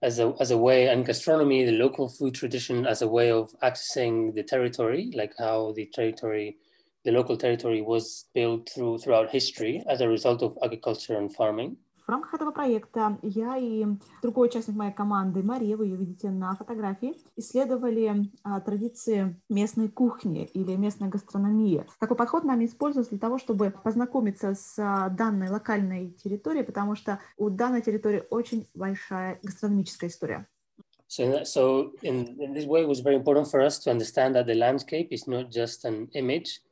as a, as a way, and gastronomy, the local food tradition, as a way of accessing the territory, like how the territory, the local territory was built through throughout history as a result of agriculture and farming. В рамках этого проекта я и другой участник моей команды, Мария, вы ее видите на фотографии, исследовали а, традиции местной кухни или местной гастрономии. Такой подход нами используется для того, чтобы познакомиться с а, данной локальной территорией, потому что у данной территории очень большая гастрономическая история. So, in, that, so in, in this way, it was very important for us to understand that the landscape is not just an image,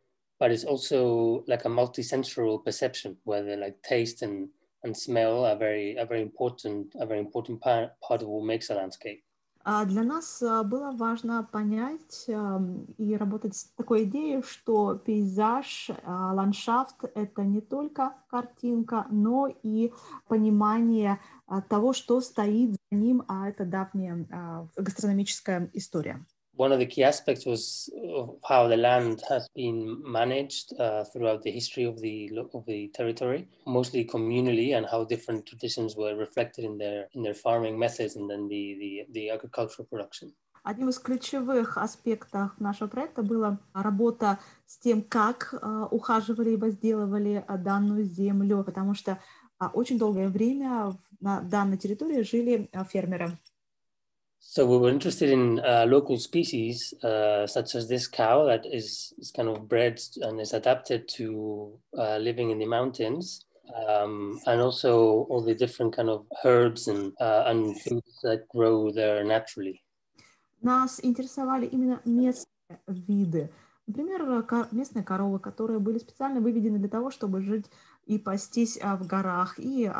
but it's also like a multi-sensual perception, where the like taste and and smell are very, are very important, a very important part, part of what makes a landscape. А для нас было важно понять и работать с такой идеей, что пейзаж, ландшафт — это не только картинка, но и понимание того, что стоит за ним, а это давняя гастрономическая история. One of the key aspects was how the land has been managed uh, throughout the history of the of the territory, mostly communally, and how different traditions were reflected in their in their farming methods and then the the, the agricultural production. Одним из ключевых аспектов нашего проекта была работа с тем, как uh, ухаживали и возделывали данную землю, потому что uh, очень долгое время на данной территории жили фермеры. So we were interested in uh, local species, uh, such as this cow that is, is kind of bred and is adapted to uh, living in the mountains. Um, and also all the different kind of herbs and, uh, and foods that grow there naturally. Нас интересовали именно местные виды. Например, местные коровы, которые были специально выведены для того, чтобы жить и пастись в горах, и,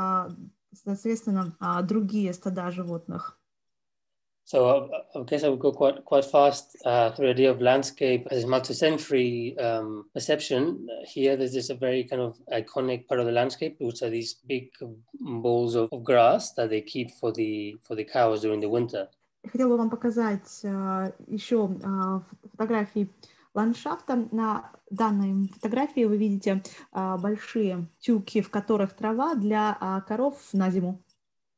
соответственно, другие стада животных. So I, guess I would go quite quite fast uh, through the idea of landscape as a multi-century um, perception. Here, this a very kind of iconic part of the landscape, which are these big balls of, of grass that they keep for the for the cows during the winter. Хотела вам показать uh, еще uh, фотографии ландшафта. На данной фотографии вы видите uh, большие тюки, в которых трава для uh, коров на зиму.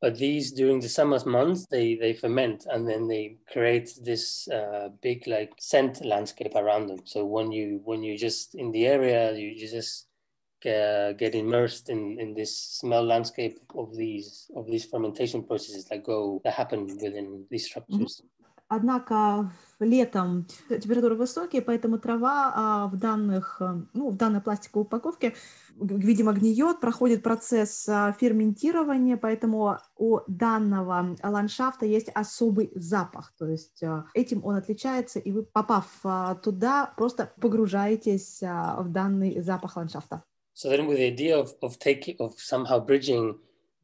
But these during the summer months they they ferment and then they create this uh, big like scent landscape around them. So when you when you just in the area you, you just get, get immersed in in this smell landscape of these of these fermentation processes that go that happen within these structures. Mm-hmm. Однако летом температуры высокие, поэтому трава а, в, данных, ну, в данной пластиковой упаковке, видимо, гниет, проходит процесс а, ферментирования, поэтому у данного ландшафта есть особый запах. То есть а, этим он отличается, и вы, попав туда, просто погружаетесь в данный запах ландшафта. So then with the idea of, of taking, of somehow bridging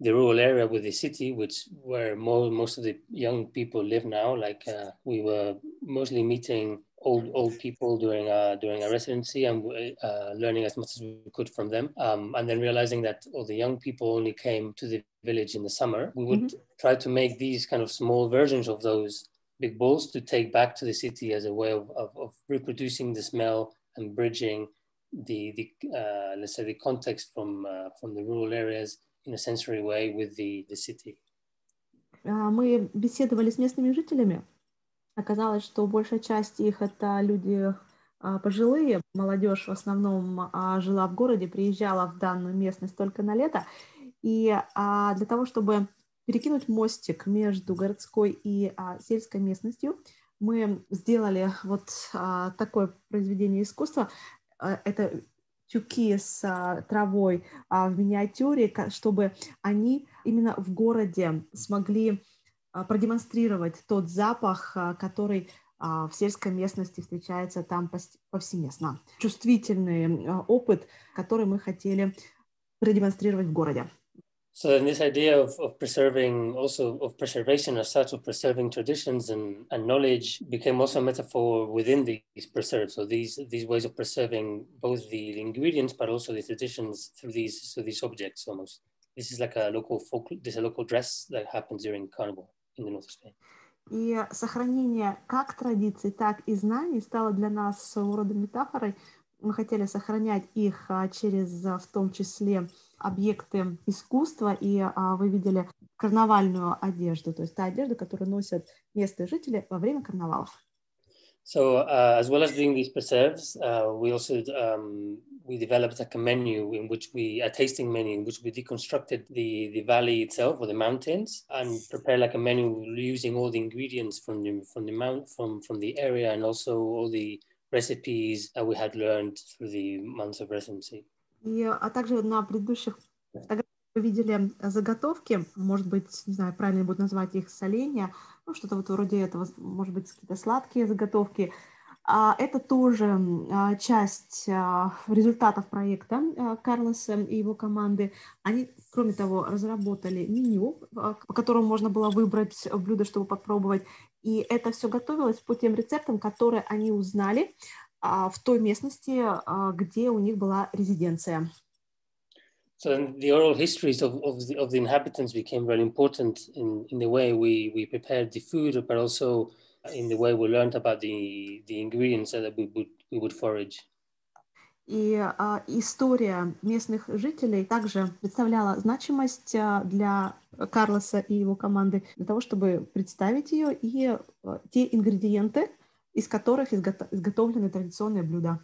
the rural area with the city, which where more, most of the young people live now. Like uh, we were mostly meeting old old people during uh, during our residency and uh, learning as much as we could from them. Um, and then realizing that all the young people only came to the village in the summer, we would mm-hmm. try to make these kind of small versions of those big balls to take back to the city as a way of, of, of reproducing the smell and bridging the the uh, let's say the context from uh, from the rural areas in a sensory way with the, the city. Мы беседовали с местными жителями. Оказалось, что большая часть их это люди пожилые, молодежь в основном жила в городе, приезжала в данную местность только на лето. И для того, чтобы перекинуть мостик между городской и сельской местностью, мы сделали вот такое произведение искусства. Это тюки с а, травой а, в миниатюре, чтобы они именно в городе смогли а, продемонстрировать тот запах, а, который в сельской местности встречается там повсеместно. Чувствительный опыт, который мы хотели продемонстрировать в городе. So then this idea of, of preserving, also of preservation as such, of preserving traditions and, and knowledge became also a metaphor within these preserves. So these these ways of preserving both the ingredients but also the traditions through these through these objects almost. This is like a local folk, this is a local dress that happens during carnival in the north of Spain. И сохранение как традиций, так и знаний стало для нас своего рода метафорой. Мы хотели сохранять их через, в том числе, объекты искусства, и а, вы видели карнавальную одежду, то есть та одежда, которую носят местные жители во время карнавалов. So uh, as well as doing these preserves, uh, we also um, we developed like a menu in which we a tasting menu in which we deconstructed the the valley itself or the mountains and prepared like a menu using all the ingredients from the from the mount from from the area and also all the recipes that we had learned through the months of residency. И, а также на предыдущих фотографиях вы видели заготовки, может быть, не знаю, правильно будет назвать их соленья, ну, что-то вот вроде этого, может быть, какие-то сладкие заготовки. А это тоже а, часть а, результатов проекта Карлоса и его команды. Они, кроме того, разработали меню, по которому можно было выбрать блюдо, чтобы попробовать. И это все готовилось по тем рецептам, которые они узнали в той местности, где у них была резиденция. So the oral histories of, of, the, of the inhabitants became very important in, in the way we, we prepared the food, but also in the way we learned about the, the ingredients that we would, we would forage. И а, история местных жителей также представляла значимость а, для Карлоса и его команды для того, чтобы представить ее и а, те ингредиенты, из которых изготовлены традиционные блюда.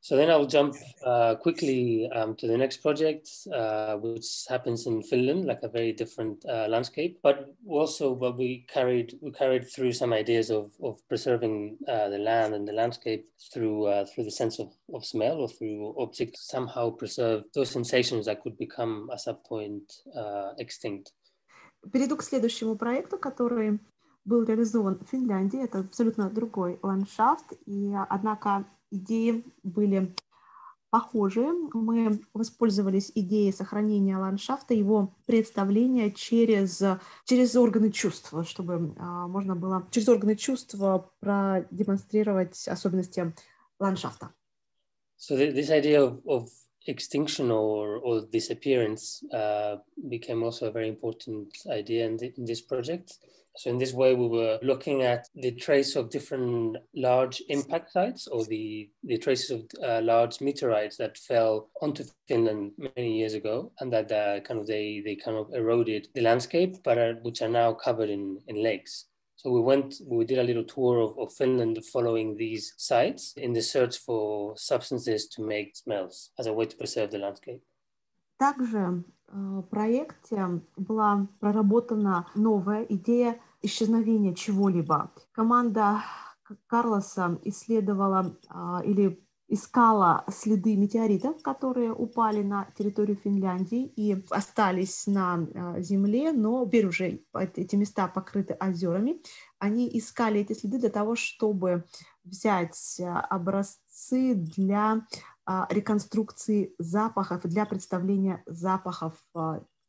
So then I'll jump uh, quickly um, to the next project, uh, which happens in Finland, like a very different uh, landscape. But also, but we carried we carried through some ideas of, of preserving uh, the land and the landscape through uh, through the sense of, of smell or through objects. Somehow preserve those sensations that could become at some point uh, extinct. Перейду к следующему проекту, который был реализован в Финляндии. Это абсолютно другой ландшафт, и однако идеи были похожие. Мы воспользовались идеей сохранения ландшафта, его представления через, через органы чувств, чтобы а, можно было через органы чувства продемонстрировать особенности ландшафта. So this idea of, of extinction or, or disappearance uh, became also a very important idea in, the, in this project. So in this way, we were looking at the trace of different large impact sites or the, the traces of uh, large meteorites that fell onto Finland many years ago and that uh, kind of they, they kind of eroded the landscape, but are, which are now covered in, in lakes. So we went, we did a little tour of, of Finland following these sites in the search for substances to make smells as a way to preserve the landscape. Также в проекте была проработана новая идея исчезновения чего-либо. Команда Карлоса исследовала а, или искала следы метеоритов, которые упали на территорию Финляндии и остались на а, земле, но теперь уже эти места покрыты озерами. Они искали эти следы для того, чтобы взять а, образцы для реконструкции запахов, для представления запахов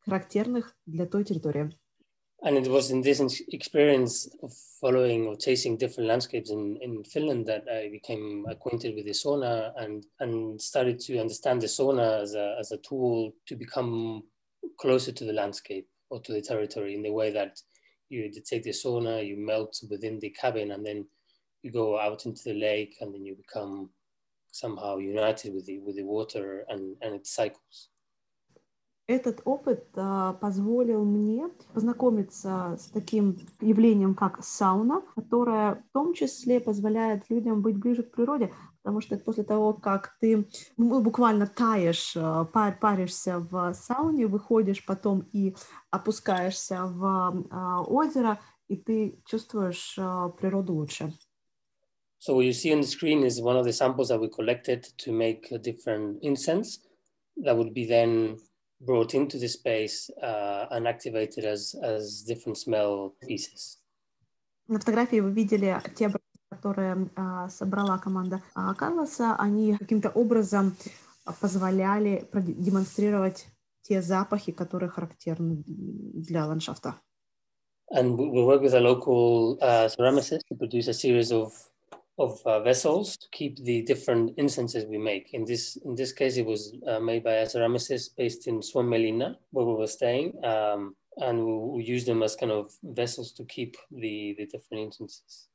характерных для той территории. And it was in this experience of following or chasing different landscapes in, in Finland that I became acquainted with the sauna and, and started to understand the sauna as a, as a tool to become closer to the landscape or to the territory in the way that you take the sauna, you melt within the cabin, and then you go out into the lake, and then you become somehow united with the with the water and, and its cycles. Этот опыт а, позволил мне познакомиться с таким явлением, как сауна, которая в том числе позволяет людям быть ближе к природе, потому что после того, как ты ну, буквально таешь, а, паришься в сауне, выходишь потом и опускаешься в а, озеро, и ты чувствуешь природу лучше. So what you see on the screen is one of the samples that we collected to make different incense that would be then brought into the space uh, and activated as, as different smell pieces. На фотографии вы видели те образцы, которые собрала команда Карлоса, они каким-то образом позволяли демонстрировать те запахи, которые характерны для ландшафта. And we work with a local uh, ceramicist to produce a series of of uh, vessels to keep the different incenses we make. In this in this case, it was uh, made by a ceramicist based in Suomenlinna, where we were staying, um, and we, we use them as kind of vessels to keep the the different incenses.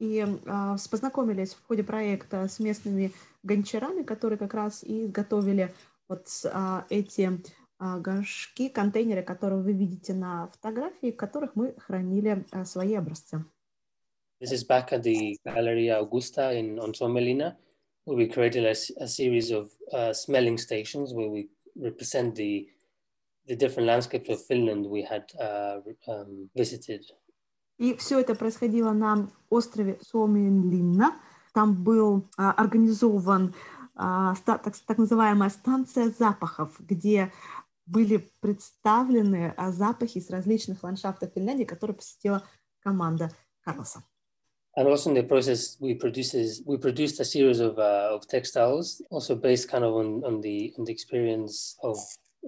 И э, познакомились в ходе проекта с местными гончарами, которые как раз и изготовили вот э, эти э, горшки, контейнеры, которые вы видите на фотографии, в которых мы хранили э, свои образцы. This is back at the Galleria Augusta in on Melina, where we created a, a series of uh, smelling stations where we represent the the different landscapes of Finland we had uh, um, visited. И все это происходило на острове Suomenlinna. Там был а, организован а, так, так называемая станция запахов, где были представлены а, запахи с различных ландшафтов Финляндии, которые посетила команда Карлоса. And also in the process, we produces we produced a series of uh, of textiles, also based kind of on, on the on the experience of,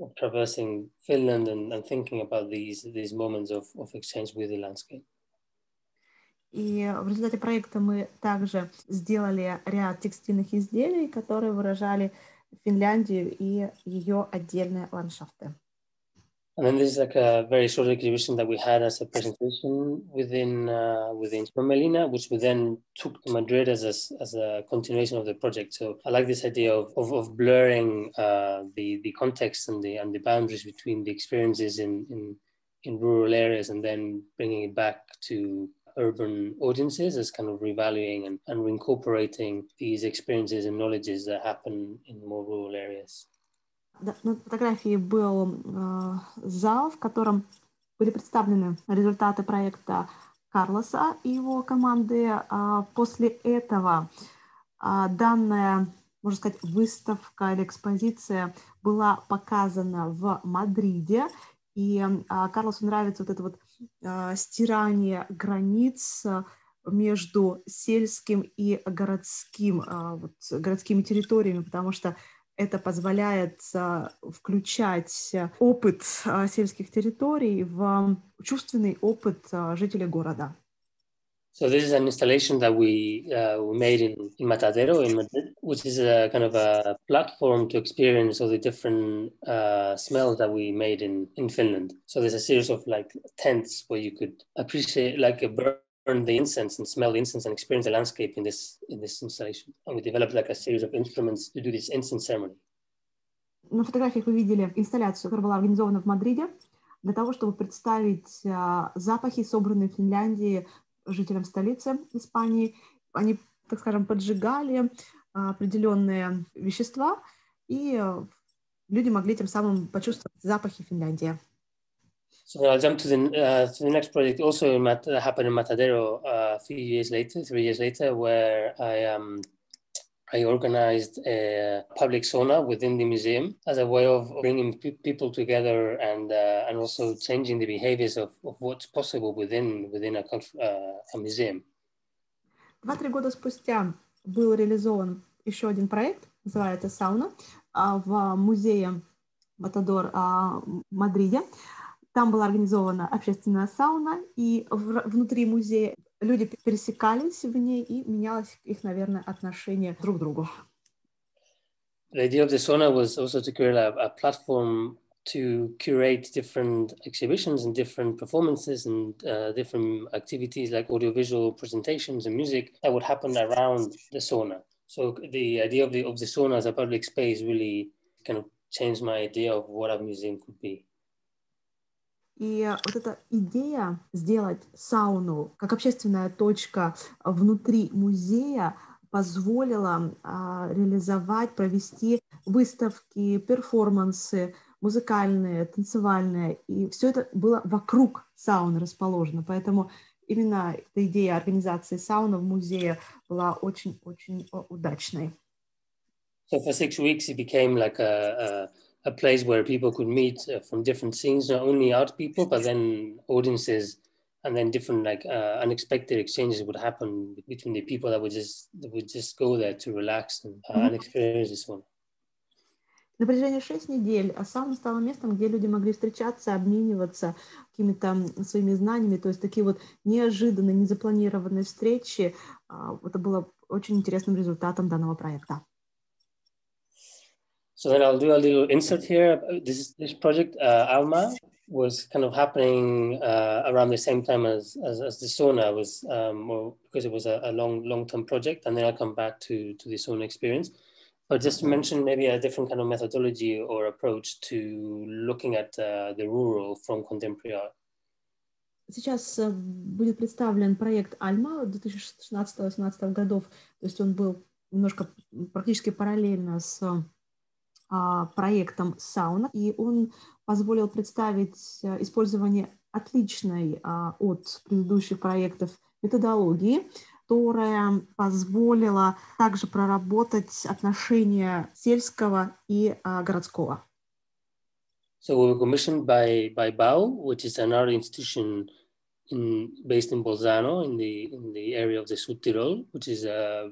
of traversing Finland and, and thinking about these these moments of, of exchange with the landscape. И в результате проекта мы также сделали ряд текстильных изделий, которые выражали Финляндию и ее отдельные ландшафты. And then this is like a very short exhibition that we had as a presentation within uh, within Melina, which we then took to Madrid as a, as a continuation of the project. So I like this idea of, of, of blurring uh, the, the context and the, and the boundaries between the experiences in, in, in rural areas and then bringing it back to urban audiences as kind of revaluing and, and reincorporating these experiences and knowledges that happen in more rural areas. На фотографии был э, зал, в котором были представлены результаты проекта Карлоса и его команды. А после этого а, данная, можно сказать, выставка или экспозиция была показана в Мадриде. И а, Карлосу нравится вот это вот стирание границ между сельским и городским, вот, городскими территориями, потому что это позволяет включать опыт сельских территорий в чувственный опыт жителей города. So this is an installation that we uh, we made in, in Matadero in Madrid, which is a kind of a platform to experience all the different uh, smells that we made in, in Finland. So there's a series of like tents where you could appreciate like a burn the incense and smell the incense and experience the landscape in this in this installation. And we developed like a series of instruments to do this incense ceremony. На фотографиях вы видели инсталляцию, которая была организована в Мадриде для того, чтобы представить запахи, собранные в Финляндии жителям столицы Испании. Они, так скажем, поджигали определенные вещества, и люди могли тем самым почувствовать запахи Финляндии. So I'll jump to the uh, to the next project. Also, in Mat- happened in Matadero uh, a few years later, three years later, where I um I organized a public sauna within the museum as a way of bringing pe- people together and uh, and also changing the behaviors of, of what's possible within within a, uh, a museum. Два-три года спустя был реализован еще один проект, называется «Сауна», в музее Матадор в Мадриде. Там была организована общественная сауна, и в, внутри музея люди пересекались в ней, и менялось их, наверное, отношение друг к другу. The idea of the sauna was also to create a, a platform to curate different exhibitions and different performances and uh, different activities like audiovisual presentations and music that would happen around the sauna. So the idea of the of the sauna as a public space really kind of changed my idea of what a museum could be. И вот эта идея сделать сауну как общественная точка внутри музея позволила а, реализовать, провести выставки, перформансы, музыкальные, танцевальные. И все это было вокруг сауны расположено. Поэтому именно эта идея организации сауны в музее была очень-очень удачной. So for six weeks it became like a, a a place where people could meet uh, from different scenes, not only art people, but then audiences and then different like uh, unexpected exchanges would happen between the people that would just that would just go there to relax and, uh, and experience this one. На протяжении шесть недель сауна стала местом, где люди могли встречаться, обмениваться какими-то своими знаниями, то есть такие вот неожиданные, незапланированные встречи. Это было очень интересным результатом данного проекта. So then I'll do a little insert here. This this project, uh, Alma, was kind of happening uh, around the same time as, as, as the sauna was, um, well, because it was a, a long long term project, and then I'll come back to to the sauna experience. But just to mention maybe a different kind of methodology or approach to looking at uh, the rural from contemporary art. Сейчас будет представлен проект Альма 2016-2018 годов, то есть он был немножко практически параллельно с а, проектом Сауна, и он позволил представить использование отличной а, от предыдущих проектов методологии, которая позволила также проработать отношения сельского и а, городского. So we were commissioned by, by BAU, which is an art institution in, based in Bolzano in the, in the area of the Südtirol, which is a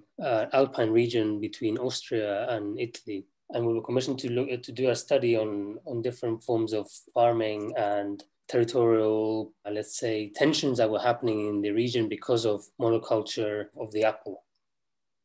alpine region between Austria and Italy. And we were commissioned to look to do a study on, on different forms of farming and territorial, uh, let's say, tensions that were happening in the region because of monoculture of the apple.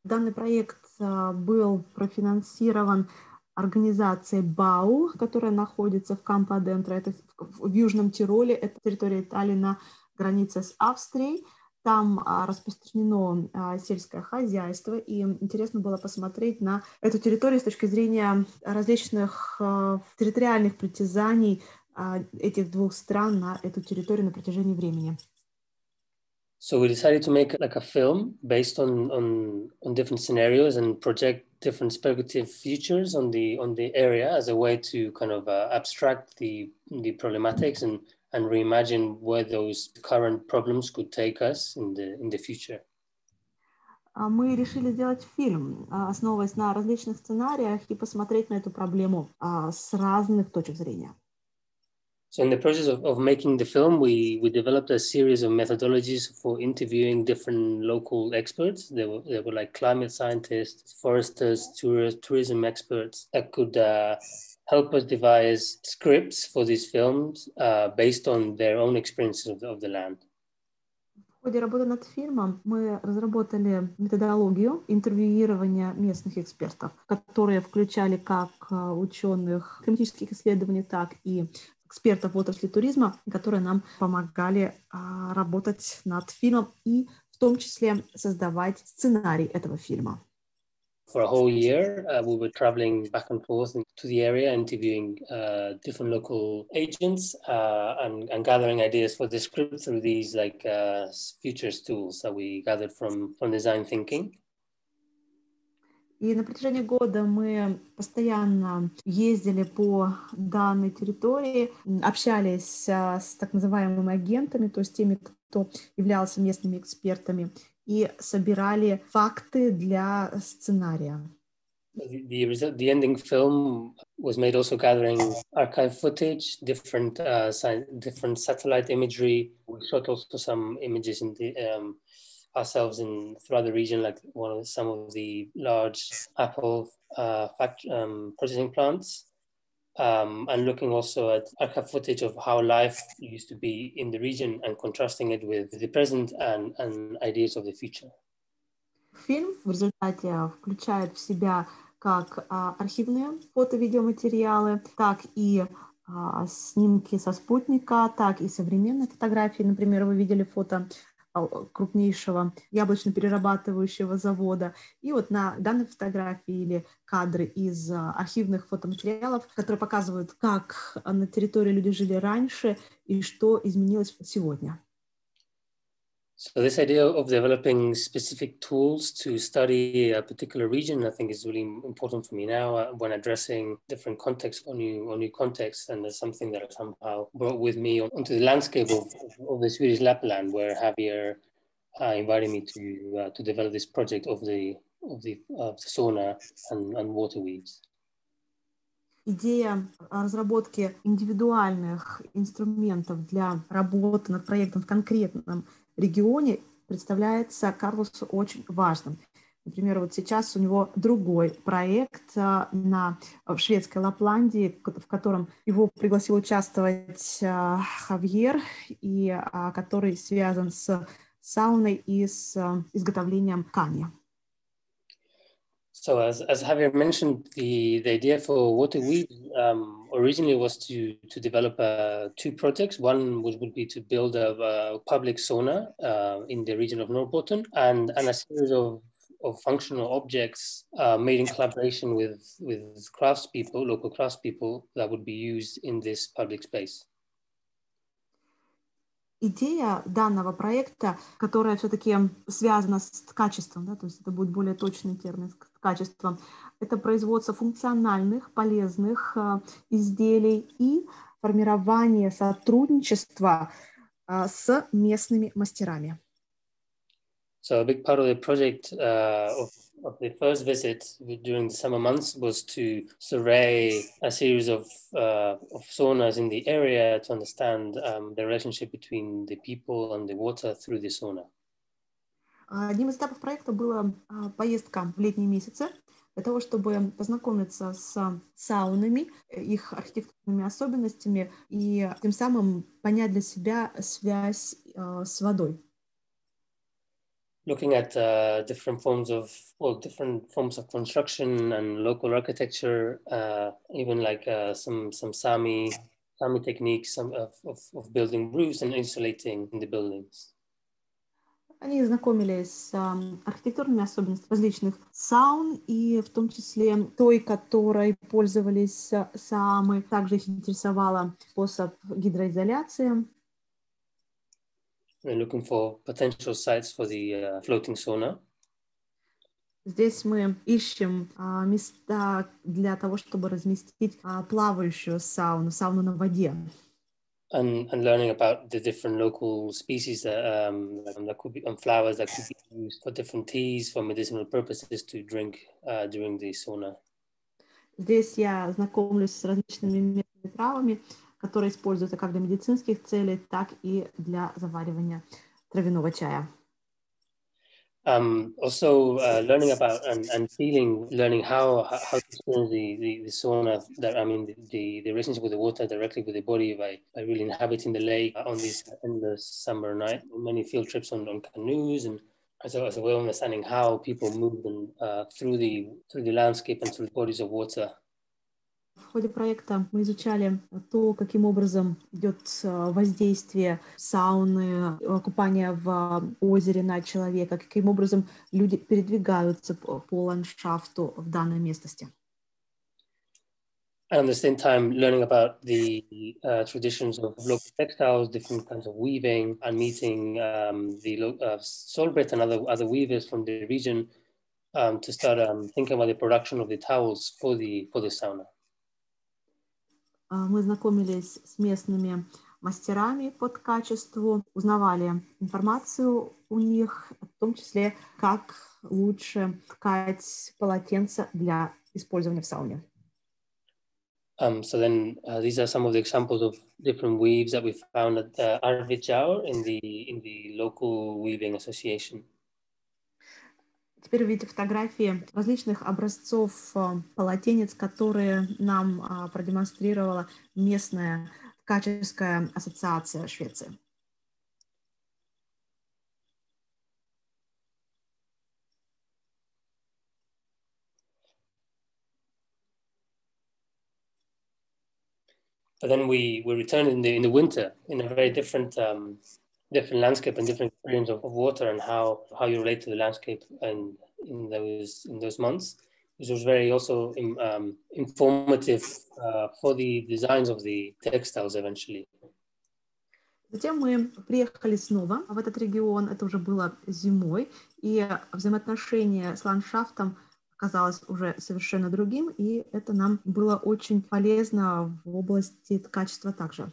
Данный проект был профинансирован организацией БАУ, которая находится в Кампо-Дентро, это в Южном Тироле, это территория Италии на границе с Австрией. Там распространено сельское хозяйство, и интересно было посмотреть на эту территорию с точки зрения различных территориальных притязаний этих двух стран на эту территорию на протяжении времени. So we decided to make like a film based on on on different scenarios and project different speculative futures on the on the area as a way to kind of uh, abstract the the problematics and and reimagine where those current problems could take us in the in the future. Мы решили сделать фильм, основываясь на различных сценариях и посмотреть на эту проблему с разных точек зрения. So in the process of, of making the film, we, we developed a series of methodologies for interviewing different local experts. They were, they were like climate scientists, foresters, tourist, tourism experts that could uh, help us devise scripts for these films uh, based on their own experiences of the, of the land. В ходе работы над фильмом мы разработали методологию интервьюирования местных экспертов, которые включали как ученых климатических исследований, так и экспертов в отрасли туризма, которые нам помогали а, работать над фильмом и в том числе создавать сценарий этого фильма. For a whole year, uh, we were traveling back and forth to the area, interviewing uh, different local agents uh, and, and, gathering ideas for the script through these like uh, futures tools that we gathered from, from design thinking. И на протяжении года мы постоянно ездили по данной территории, общались с так называемыми агентами, то есть теми, кто являлся местными экспертами, и собирали факты для сценария. The, the, the ending film was made also gathering archive footage, different uh, different satellite imagery. We shot also some images in the um, ourselves in throughout the region, like one of some of the large apple uh, fact, um, processing plants, um, and looking also at archive footage of how life used to be in the region and contrasting it with the present and, and ideas of the future. Фильм в результате включает в себя как а, архивные фото-видеоматериалы, так и а, снимки со спутника, так и современные фотографии. Например, вы видели фото крупнейшего яблочно-перерабатывающего завода. И вот на данной фотографии или кадры из архивных фотоматериалов, которые показывают, как на территории люди жили раньше и что изменилось сегодня. So this idea of developing specific tools to study a particular region, I think is really important for me now uh, when addressing different contexts or new, or new contexts. And that's something that I somehow brought with me onto the landscape of, of the Swedish Lapland, where Javier uh, invited me to, uh, to develop this project of the, of the, of the sauna and, and water weeds. Идея разработки индивидуальных инструментов для работы над проектом в конкретном регионе представляется Карлосу очень важным. Например, вот сейчас у него другой проект а, на, в шведской Лапландии, в котором его пригласил участвовать а, Хавьер, и а, который связан с сауной и с изготовлением ткани. So as, as Javier mentioned, the, the idea for Water Weed um, originally was to, to develop uh, two projects. One would, would be to build a, a public sauna uh, in the region of Norrbotten and, and a series of, of functional objects uh, made in collaboration with, with craftspeople, local craftspeople that would be used in this public space. идея данного проекта, которая все-таки связана с качеством, да, то есть это будет более точный термин, с качеством, это производство функциональных, полезных э, изделий и формирование сотрудничества э, с местными мастерами. So a big part of the project uh, of, of the first visit during the summer months was to survey a series of, uh, of saunas in the area to understand um, the relationship between the people and the water through the sauna. Одним из этапов проекта была поездка в летние месяцы для того, чтобы познакомиться с саунами, их архитектурными особенностями и тем самым понять для себя связь с водой. looking at uh, different forms of well different forms of construction and local architecture uh, even like uh, some some sami sami techniques of, of, of building roofs and insulating in the buildings Они знакомились с архитектурными особенностями различных саун, и в том числе той, которой пользовались самы. Также их интересовала способ гидроизоляции. We're looking for potential sites for the uh, floating sauna. Здесь мы ищем а, места для того, чтобы разместить а, плавающую сауну, сауну на воде. And, and learning about the different local species that, um, that could be, and flowers that could be used for different teas, for medicinal purposes to drink uh, during the sauna. Здесь я знакомлюсь с различными местными травами, которые используются как для медицинских целей, так и для заваривания травяного чая. Um, also uh, learning about and, and feeling, learning how how to experience the, the, the sauna, that I mean the, the relationship with the water directly with the body by, by really inhabiting the lake on this the summer night. Many field trips on, on canoes and as a, as a way of understanding how people move and, uh, through the through the landscape and through bodies of water. В ходе проекта мы изучали то, каким образом идет воздействие сауны, купания в озере на человека, каким образом люди передвигаются по, ландшафту в данной местности. And at the same time, learning about the uh, traditions of local textiles, different kinds of weaving, and meeting um, the uh, Solbret and other, other weavers from the region um, to start um, thinking about the production of the towels for the, for the sauna. Мы знакомились с местными мастерами по качеству, узнавали информацию у них, в том числе, как лучше ткать полотенца для использования в сауне. Um, so then uh, these are some of the examples of different weaves that we found at uh, Arvidsjaur in the in the local weaving association. Теперь видите фотографии различных образцов а, полотенец, которые нам а, продемонстрировала местная ткаческая ассоциация Швеции. But then we, we returned in the, in the winter in a very different um, different landscape and different experience of, of water and how how you relate to the landscape and in those in those months which was very also um, informative uh, for the designs of the textiles eventually. Затем мы приехали снова в этот регион, это уже было зимой, и взаимоотношение с ландшафтом оказалось уже совершенно другим, и это нам было очень полезно в области качества также.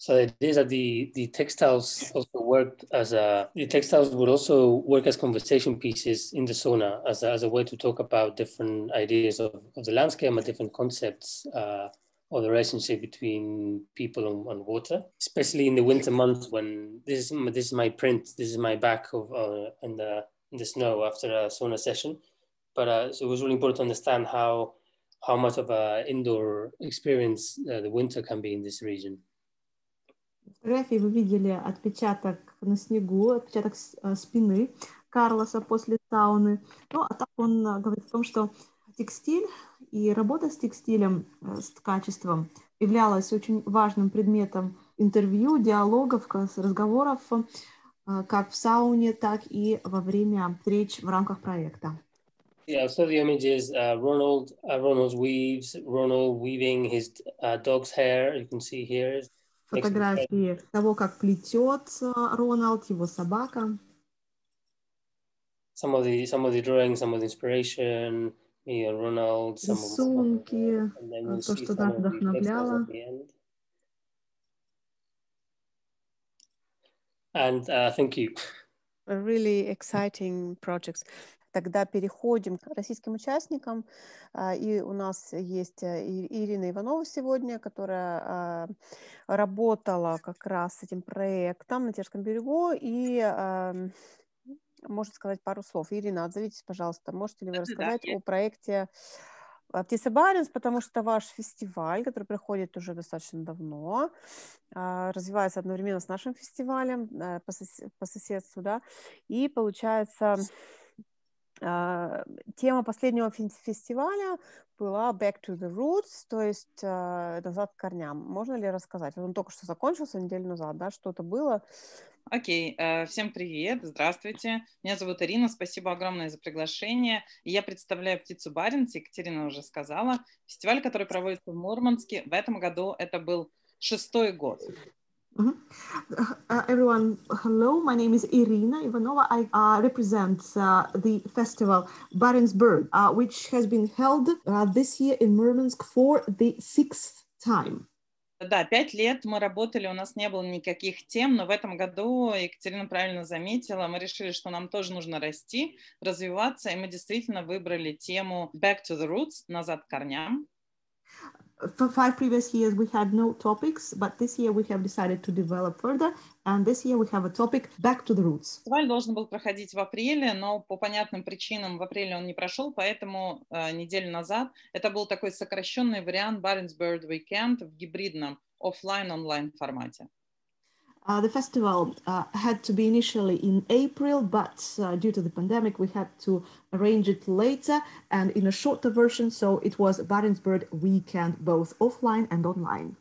So it is that the, the textiles also worked as a, the textiles would also work as conversation pieces in the sauna as a, as a way to talk about different ideas of, of the landscape and different concepts uh, of the relationship between people and, and, water, especially in the winter months when this is, this is my print, this is my back of uh, in, the, in the snow after a sauna session. But uh, so it was really important to understand how, how much of an indoor experience uh, the winter can be in this region. Фотографии вы видели отпечаток на снегу, отпечаток э, спины Карлоса после сауны. Ну, а так он э, говорит о том, что текстиль и работа с текстилем, э, с качеством являлась очень важным предметом интервью, диалогов, разговоров, как в сауне, так и во время встреч в рамках проекта. Yeah, so the images, uh, Ronald, uh, Ronald weaves, Ronald weaving his uh, dog's hair, you can see here. Фотографии того, как плетет Роналд, его собака. Some of the some of the drawings, some of the inspiration, and Ronald, some рисунки, of, то, что нас вдохновляло. And uh, thank you. Really exciting projects. Тогда переходим к российским участникам. А, и у нас есть э, Ирина Иванова сегодня, которая а, работала как раз с этим проектом на Терском берегу и может сказать пару слов. Ирина, отзовитесь, пожалуйста. Можете ли вы рассказать да, о проекте Птица Баренц, потому что ваш фестиваль, который проходит уже достаточно давно, а, развивается одновременно с нашим фестивалем э, по соседству, да, и получается а, тема последнего фестиваля была Back to the Roots, то есть uh, назад к корням. Можно ли рассказать? Он только что закончился неделю назад, да, что-то было. Окей, okay. Э, всем привет, здравствуйте. Меня зовут Ирина, спасибо огромное за приглашение. Я представляю «Птицу Баренц», Екатерина уже сказала. Фестиваль, который проводится в Мурманске. В этом году это был шестой год. Mm -hmm. uh, everyone, hello. My name is Irina Ivanova. I uh, represent uh, the festival Barentsburg, uh, which has been held uh, this year in Murmansk for the sixth time. Да, пять лет мы работали, у нас не было никаких тем, но в этом году, Екатерина правильно заметила, мы решили, что нам тоже нужно расти, развиваться, и мы действительно выбрали тему Back to the Roots, назад к корням. For five previous years we had no topics, but this year we have decided to develop further, and this year we have a topic back to the roots. Фестиваль должен был проходить в апреле, но по понятным причинам в апреле он не прошел, поэтому э, неделю назад это был такой сокращенный вариант Barentsburg Weekend в гибридном офлайн-онлайн формате. Uh, the festival uh, had to be initially in April, but uh, due to the pandemic, we had to arrange it later and in a shorter version. So it was Barentsburg weekend, both offline and online.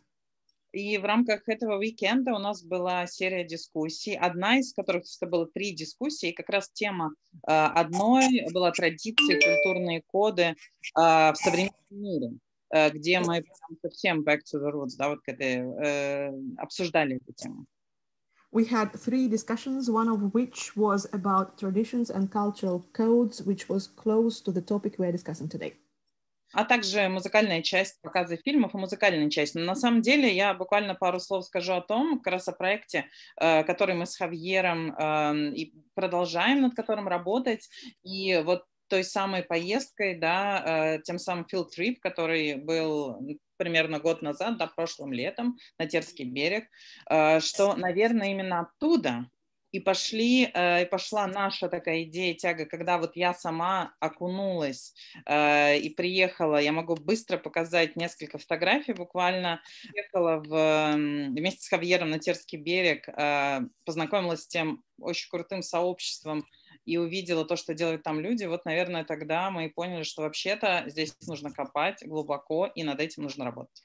И в рамках этого уикенда у нас была серия дискуссий, одна из которых это было три дискуссии, и как раз тема э, одной была традиции, культурные коды э, в современном мире, э, где мы совсем back to the roots, да, вот когда э, обсуждали эту тему. We had three discussions, one of which was about traditions and cultural codes, which was close to the topic we are discussing today. а также музыкальная часть показа фильмов и музыкальная часть. Но на самом деле я буквально пару слов скажу о том, как раз о проекте, э, который мы с Хавьером эм, и продолжаем над которым работать. И вот той самой поездкой, да, э, тем самым field trip, который был примерно год назад, да, прошлым летом на Терский берег, э, что, наверное, именно оттуда и пошли, э, и пошла наша такая идея, тяга, когда вот я сама окунулась и приехала, я могу быстро показать несколько фотографий, буквально приехала в, вместе с Хавьером на Терский берег, познакомилась с тем очень крутым сообществом и увидела то, что делают там люди, вот, наверное, тогда мы и поняли, что вообще-то здесь нужно копать глубоко, и над этим нужно работать.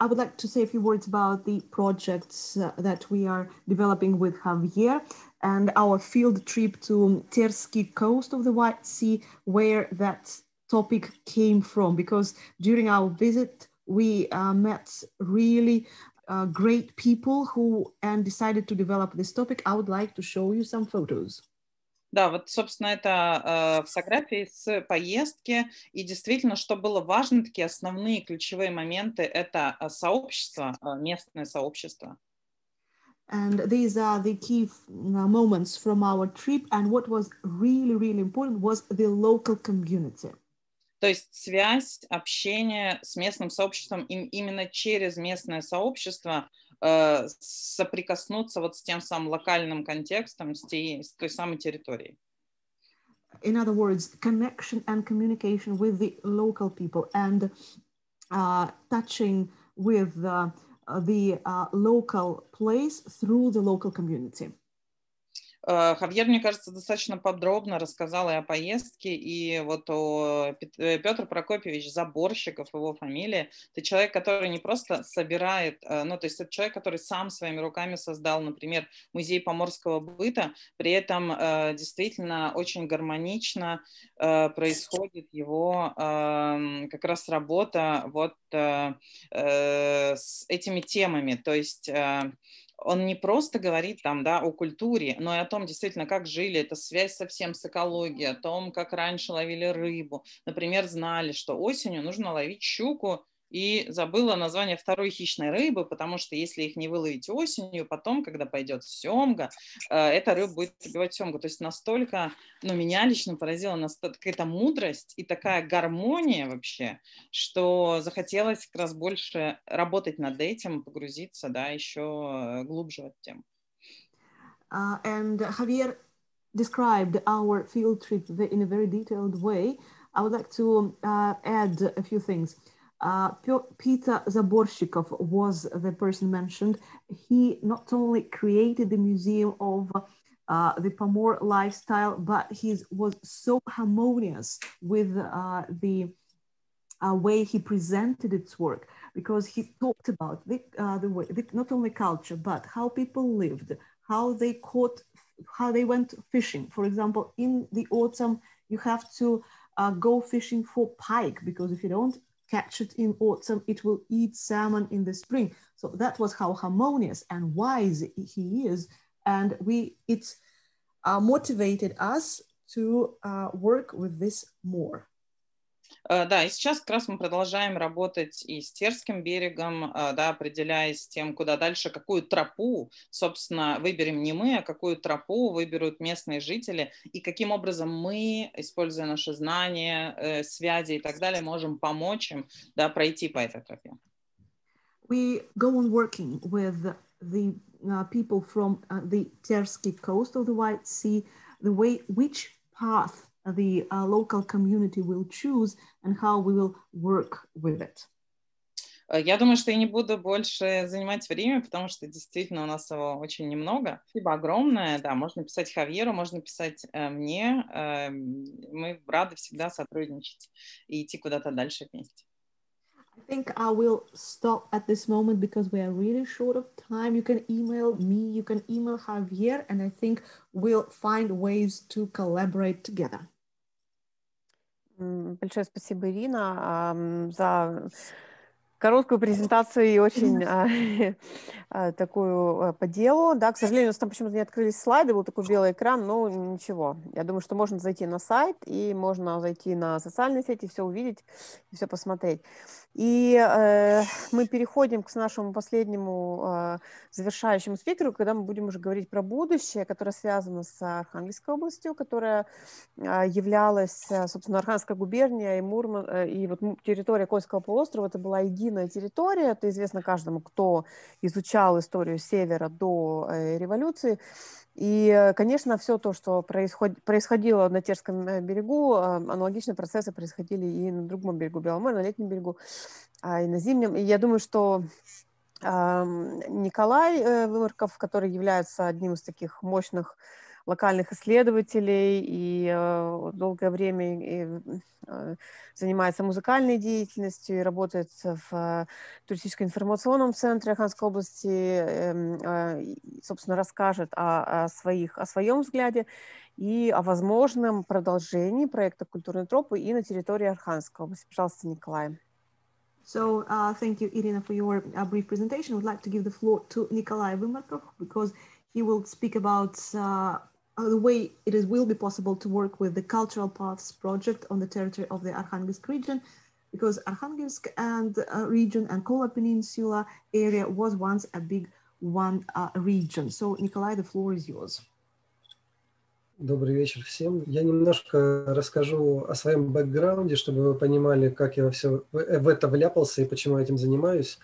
I would like to say a few words about the projects uh, that we are developing with Javier and our field trip to Tersky coast of the White Sea, where that topic came from. Because during our visit, we uh, met really uh, great people who and decided to develop this topic. I would like to show you some photos. Да, вот, собственно, это э, фотографии с поездки. И действительно, что было важно, такие основные ключевые моменты – это э, сообщество, э, местное сообщество. And these are the key uh, moments from our trip. And what was really, really important was the local community. То есть связь, общение с местным сообществом, им именно через местное сообщество соприкоснуться вот с тем самым локальным контекстом, с, тей, с той самой территорией. In other words, connection and communication with the local people and uh, touching with uh, the uh, local place through the local community. Э, Хавьер, мне кажется, достаточно подробно рассказал и о поездке, и вот о э, Петр Прокопьевич Заборщиков, его фамилия. Это человек, который не просто собирает, э, ну, то есть это человек, который сам своими руками создал, например, музей поморского быта, при этом действительно очень гармонично происходит его эм, как раз работа вот с этими темами, то есть он не просто говорит там, да, о культуре, но и о том, действительно, как жили, это связь совсем с экологией, о том, как раньше ловили рыбу. Например, знали, что осенью нужно ловить щуку и забыла название второй хищной рыбы, потому что если их не выловить осенью, потом, когда пойдет семга, э, эта рыба будет убивать семгу. То есть настолько, ну, меня лично поразила какая-то мудрость и такая гармония вообще, что захотелось как раз больше работать над этим, погрузиться, да, еще глубже в эту тему. Uh, and Javier described our field trip in a very detailed way. I would like to uh, add a few things. Uh, Peter Zaborshikov was the person mentioned. He not only created the Museum of uh, the Pomor lifestyle, but he was so harmonious with uh, the uh, way he presented its work because he talked about the, uh, the way, the, not only culture, but how people lived, how they caught, how they went fishing. For example, in the autumn, you have to uh, go fishing for pike because if you don't catch it in autumn, it will eat salmon in the spring. So that was how harmonious and wise he is. And we, it uh, motivated us to uh, work with this more. Э, да, и сейчас как раз мы продолжаем работать и с Терским берегом, э, да, определяясь тем, куда дальше, какую тропу, собственно, выберем не мы, а какую тропу выберут местные жители, и каким образом мы, используя наши знания, э, связи и так далее, можем помочь им да, пройти по этой тропе. We go on working with the uh, people from uh, the Tersky coast of the White Sea, the way which path the uh, local community will choose and how we will work with it. Э, я думаю, что я не буду больше занимать время, потому что действительно у нас его очень немного. Спасибо огромное. Да, можно писать Хавьеру, можно писать э, мне. Э, мы рады всегда сотрудничать и идти куда-то дальше вместе. I think I will stop at this moment because we are really short of time. You can email me, you can email Javier, and I think we'll find ways to collaborate together. Большое спасибо, Ирина, за короткую презентацию и очень а, а, такую а, по делу. Да, к сожалению, у нас там почему-то не открылись слайды, был такой белый экран, но ничего. Я думаю, что можно зайти на сайт и можно зайти на социальные сети, все увидеть и все посмотреть. И э, мы переходим к нашему последнему э, завершающему спикеру, когда мы будем уже говорить про будущее, которое связано с Архангельской областью, которая э, являлась, собственно, Архангельская губерния и Мурман, э, и вот территория Кольского полуострова, это была единая территория, это известно каждому, кто изучал историю Севера до э, революции. И, конечно, все то, что происход... происходило на Терском э, берегу, а, аналогичные процессы происходили и на другом берегу Беломора, на летнем берегу, а, и на зимнем. И я думаю, что Николай э, Вымарков, который является одним из таких мощных локальных исследователей и э, долгое время и, э, занимается музыкальной деятельностью и работает в э, туристическом информационном центре Аханской области, эм, э, собственно, расскажет о, о, своих, о своем взгляде и о возможном продолжении проекта «Культурные тропы» и на территории Арханской области. Пожалуйста, Николай. So uh, thank you, Irina, for your uh, brief presentation. I would like to give the floor to Nikolai Vimarkov because he will speak about uh, the way it is will be possible to work with the Cultural Paths project on the territory of the Arkhangelsk region, because Arkhangelsk and uh, region and Kola Peninsula area was once a big one uh, region. So, Nikolai, the floor is yours. Добрый вечер всем. Я немножко расскажу о своем бэкграунде, чтобы вы понимали, как я все в это вляпался и почему я этим занимаюсь,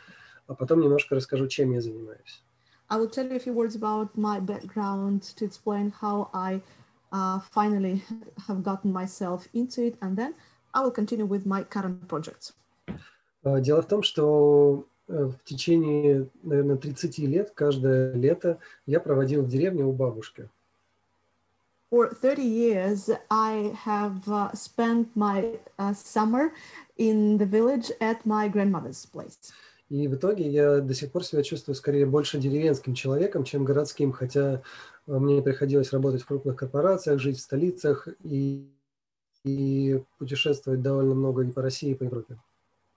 а потом немножко расскажу, чем я занимаюсь. I will tell you a few words about my background to explain how I uh, finally have gotten myself into it, and then I will continue with my current projects. Дело в том, что в течение, наверное, 30 лет, каждое лето я проводил в деревне у бабушки. For 30 years, I have uh, spent my uh, summer in the village at my grandmother's place. И в итоге я до сих пор себя чувствую скорее больше деревенским человеком, чем городским, хотя мне приходилось работать в крупных корпорациях, жить в столицах и, и путешествовать довольно много и по России, и по Европе.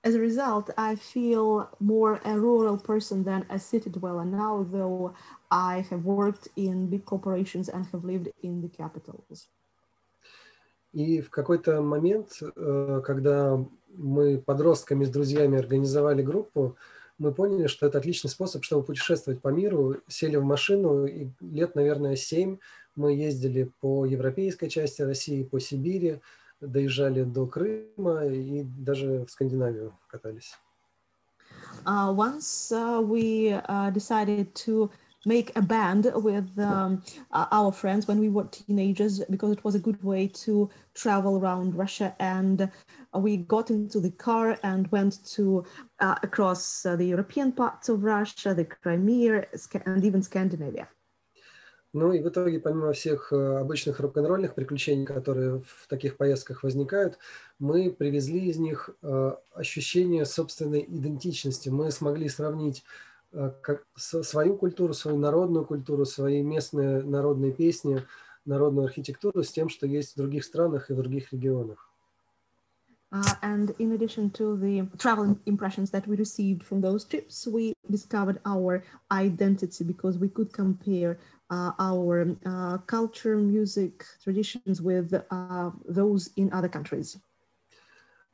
As a result, I feel more a rural person than a city dweller now, though I have worked in big corporations and have lived in the capitals. И в какой-то момент, когда мы подростками с друзьями организовали группу, мы поняли, что это отличный способ, чтобы путешествовать по миру. Сели в машину, и лет, наверное, семь мы ездили по европейской части России, по Сибири, доезжали до Крыма и даже в Скандинавию катались. Uh, once uh, we uh, decided to make a band with um, our friends when we were teenagers because it was a good way to travel around Russia. And we got into the car and went to uh, across uh, the European parts of Russia, the Crimea, and even Scandinavia. Ну и в итоге, помимо всех обычных рок-н-ролльных приключений, которые в таких поездках возникают, мы привезли из них ощущение собственной идентичности. Мы смогли сравнить как свою культуру, свою народную культуру, свои местные народные песни, народную архитектуру с тем, что есть в других странах и в других регионах. Uh, and in addition to the travel impressions that we received from those trips, we discovered our identity because we could compare uh, our uh, culture, music, traditions with those in other countries.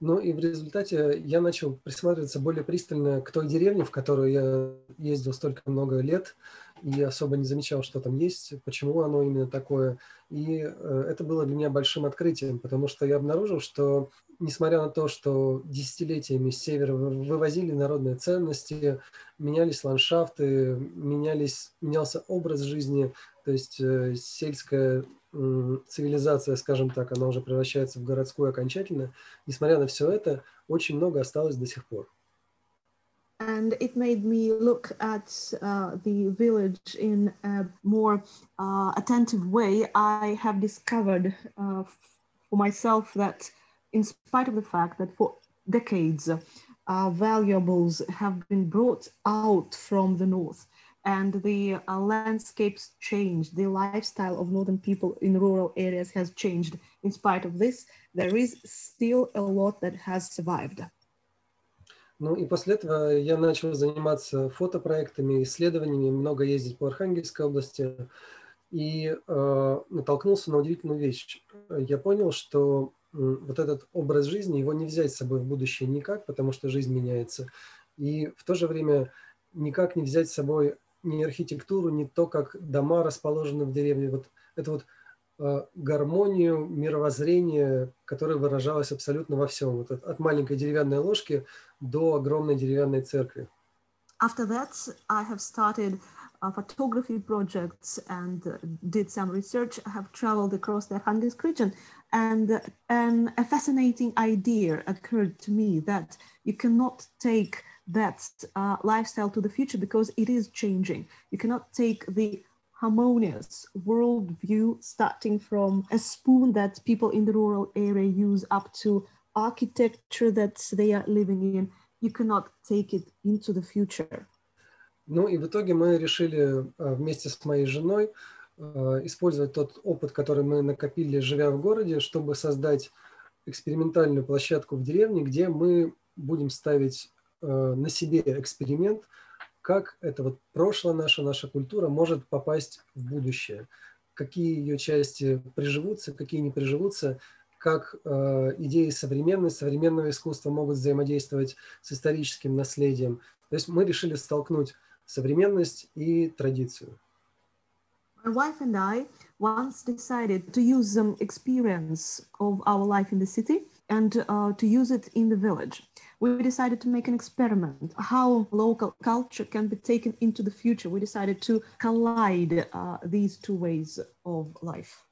Ну и в результате я начал присматриваться более пристально к той деревне, в которую я ездил столько много лет, и особо не замечал, что там есть, почему оно именно такое. И э, это было для меня большим открытием, потому что я обнаружил, что несмотря на то, что десятилетиями с севера вывозили народные ценности, менялись ландшафты, менялись, менялся образ жизни, то есть э, сельская цивилизация, скажем так, она уже превращается в городскую окончательно. Несмотря на все это, очень много осталось до сих пор. and it made me look at uh, the village in a more uh, attentive way. I have discovered uh, for myself that, in spite of the fact that for decades, uh, valuables have been brought out from the north and the uh, landscapes changed, the lifestyle of northern people in rural areas has changed. In spite of this, there is still a lot that has survived. Ну и после этого я начал заниматься фотопроектами, исследованиями, много ездить по Архангельской области и э, натолкнулся на удивительную вещь. Я понял, что э, вот этот образ жизни, его не взять с собой в будущее никак, потому что жизнь меняется. И в то же время никак не взять с собой ни архитектуру, ни то, как дома расположены в деревне. Вот это вот гармонию мировоззрения, которое выражалось абсолютно во всем. Вот от, от маленькой деревянной ложки до огромной деревянной церкви. After that, I have started uh, photography projects and uh, did some research. I have traveled across the Arkhangельsk region, and, uh, and a fascinating idea occurred to me that you cannot take that uh, lifestyle to the future because it is changing. You cannot take the harmonious worldview, starting from a spoon that people in the rural area use up to architecture that they are living in. You cannot take it into the future. Ну и в итоге мы решили вместе с моей женой использовать тот опыт, который мы накопили, живя в городе, чтобы создать экспериментальную площадку в деревне, где мы будем ставить на себе эксперимент – как это вот прошлое наша, наша культура может попасть в будущее, какие ее части приживутся, какие не приживутся, как э, идеи современной, современного искусства могут взаимодействовать с историческим наследием. То есть мы решили столкнуть современность и традицию. My wife and I once decided to use some experience of our life in the city and uh, to use it in the village. We decided to make an experiment how local culture can be taken into the future. We decided to collide uh, these two ways of life.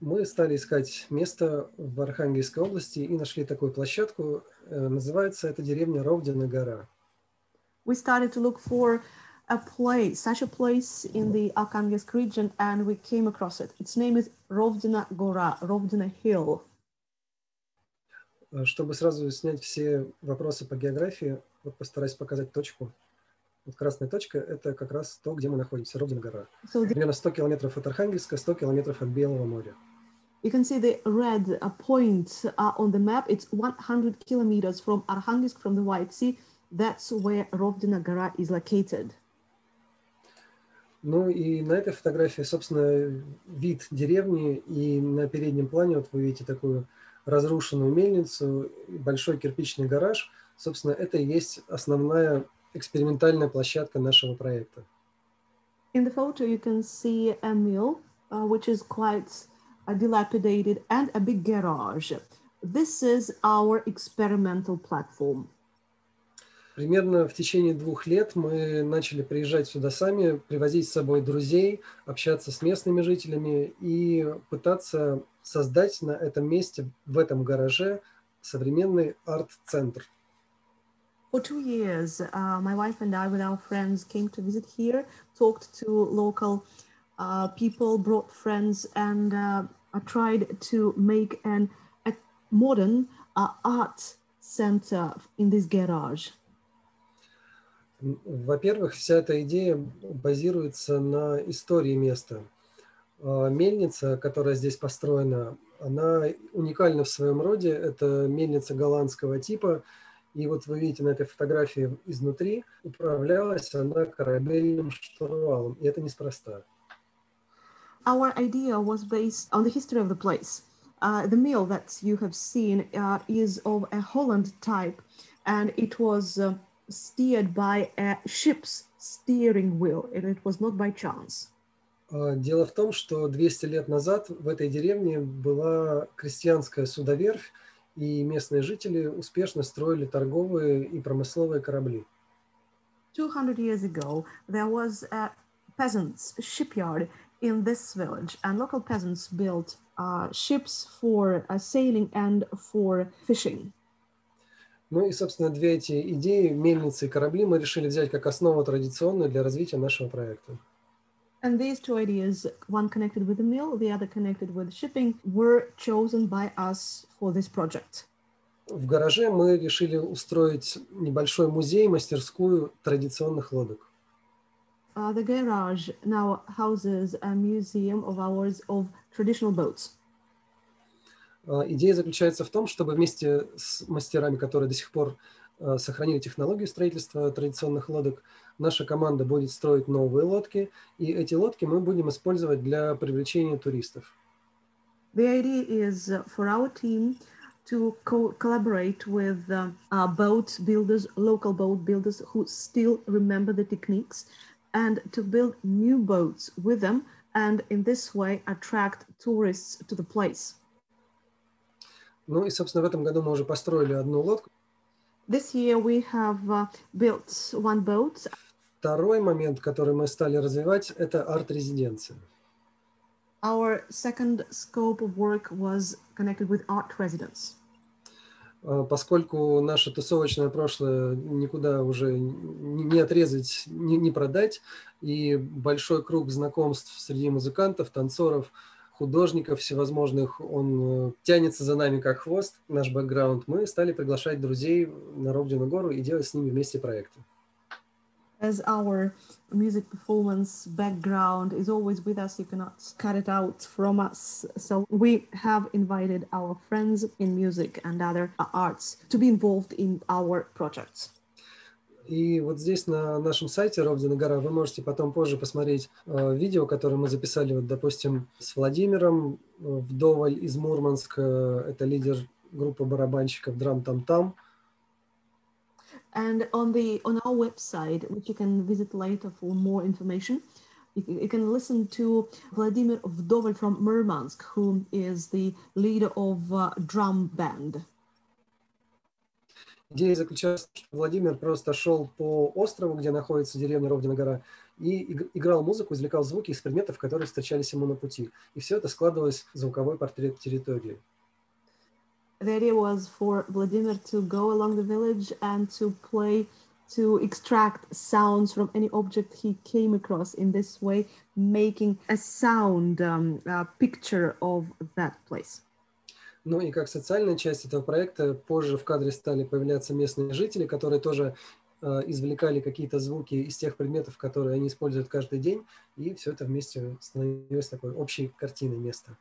Мы стали искать место в Архангельской области и нашли такую площадку. Называется эта деревня Ровдина гора. We started to look for a place, such a place in the Arkhangelsk region, and we came across it. Its name is Rovdina Gora, Rovdina Hill. Чтобы сразу снять все вопросы по географии, вот постараюсь показать точку. Вот красная точка – это как раз то, где мы находимся, Ровдина гора. So the... Примерно 100 километров от Архангельска, 100 километров от Белого моря. You can see the red uh, point uh, on the map. It's 100 kilometers from Arkhangelsk, from the White Sea. That's where Rovdina Gora is located. Ну и на этой фотографии, собственно, вид деревни, и на переднем плане вот вы видите такую разрушенную мельницу, большой кирпичный гараж. Собственно, это и есть основная экспериментальная площадка нашего проекта. In the photo you can see a mill, uh, which is quite dilapidated, and a big garage. This is our experimental platform. Примерно в течение двух лет мы начали приезжать сюда сами, привозить с собой друзей, общаться с местными жителями и пытаться создать на этом месте, в этом гараже, современный арт-центр. For two years, uh, my wife and I, with our friends, came to visit here, talked to local uh, people, brought friends, and uh, tried to make an, a modern uh, art center in this garage. Во-первых, вся эта идея базируется на истории места. Мельница, которая здесь построена, она уникальна в своем роде. Это мельница голландского типа. И вот вы видите на этой фотографии изнутри, управлялась она корабельным штурвалом. И это неспроста. Our idea was based on the history of the place. Uh, the mill that you have seen uh, is of a Holland type, and it was uh, steered by a ship's steering wheel, and it was not by chance. Дело в том, что 200 лет назад в этой деревне была крестьянская судоверфь, и местные жители успешно строили торговые и промысловые корабли. 200 years ago, there was a peasants' shipyard in this village, and local peasants built uh, ships for uh, sailing and for fishing. Ну и, собственно, две эти идеи, мельницы и корабли, мы решили взять как основу традиционную для развития нашего проекта. And these two ideas, one connected with the mill, the other connected with shipping, were chosen by us for this project. В гараже мы решили устроить небольшой музей, мастерскую традиционных лодок. Uh, the garage now houses a museum of ours of traditional boats. Идея заключается в том, чтобы вместе с мастерами, которые до сих пор сохранили технологию строительства традиционных лодок, наша команда будет строить новые лодки, и эти лодки мы будем использовать для привлечения туристов. The idea is for our team to co collaborate with uh, uh, boat builders, local boat builders who still remember the techniques, and to build new boats with them, and in this way attract tourists to the place. Ну и, собственно, в этом году мы уже построили одну лодку. This year we have uh, built one boat. Второй момент, который мы стали развивать, это арт-резиденция. Our second scope of work was connected with art residence. Поскольку наше тусовочное прошлое никуда уже не отрезать, не, не продать, и большой круг знакомств среди музыкантов, танцоров – художников всевозможных, он тянется за нами как хвост, наш бэкграунд, мы стали приглашать друзей на Ровдину гору и делать с ними вместе проекты. As our music performance background is always with us, you cannot cut it out from us. So we have invited our friends in music and other arts to be involved in our projects. И вот здесь на нашем сайте Ровдина гора вы можете потом позже посмотреть э, видео, которое мы записали, вот, допустим, с Владимиром э, Вдоволь из Мурманска. Это лидер группы барабанщиков Драм Там Там. And on the on our website, which you can visit later for more information, you can, listen to Vladimir Vdovol from Murmansk, who is the leader of uh, drum band. Идея заключалась что Владимир просто шел по острову, где находится деревня Ровдина гора, и играл музыку, извлекал звуки из предметов, которые встречались ему на пути. И все это складывалось в звуковой портрет территории. The idea was for Vladimir to go along the village and to play, to extract sounds from any object he came across in this way, making a sound um, a picture of that place. Ну и как социальная часть этого проекта, позже в кадре стали появляться местные жители, которые тоже э, извлекали какие-то звуки из тех предметов, которые они используют каждый день, и все это вместе становилось такой общей картиной места.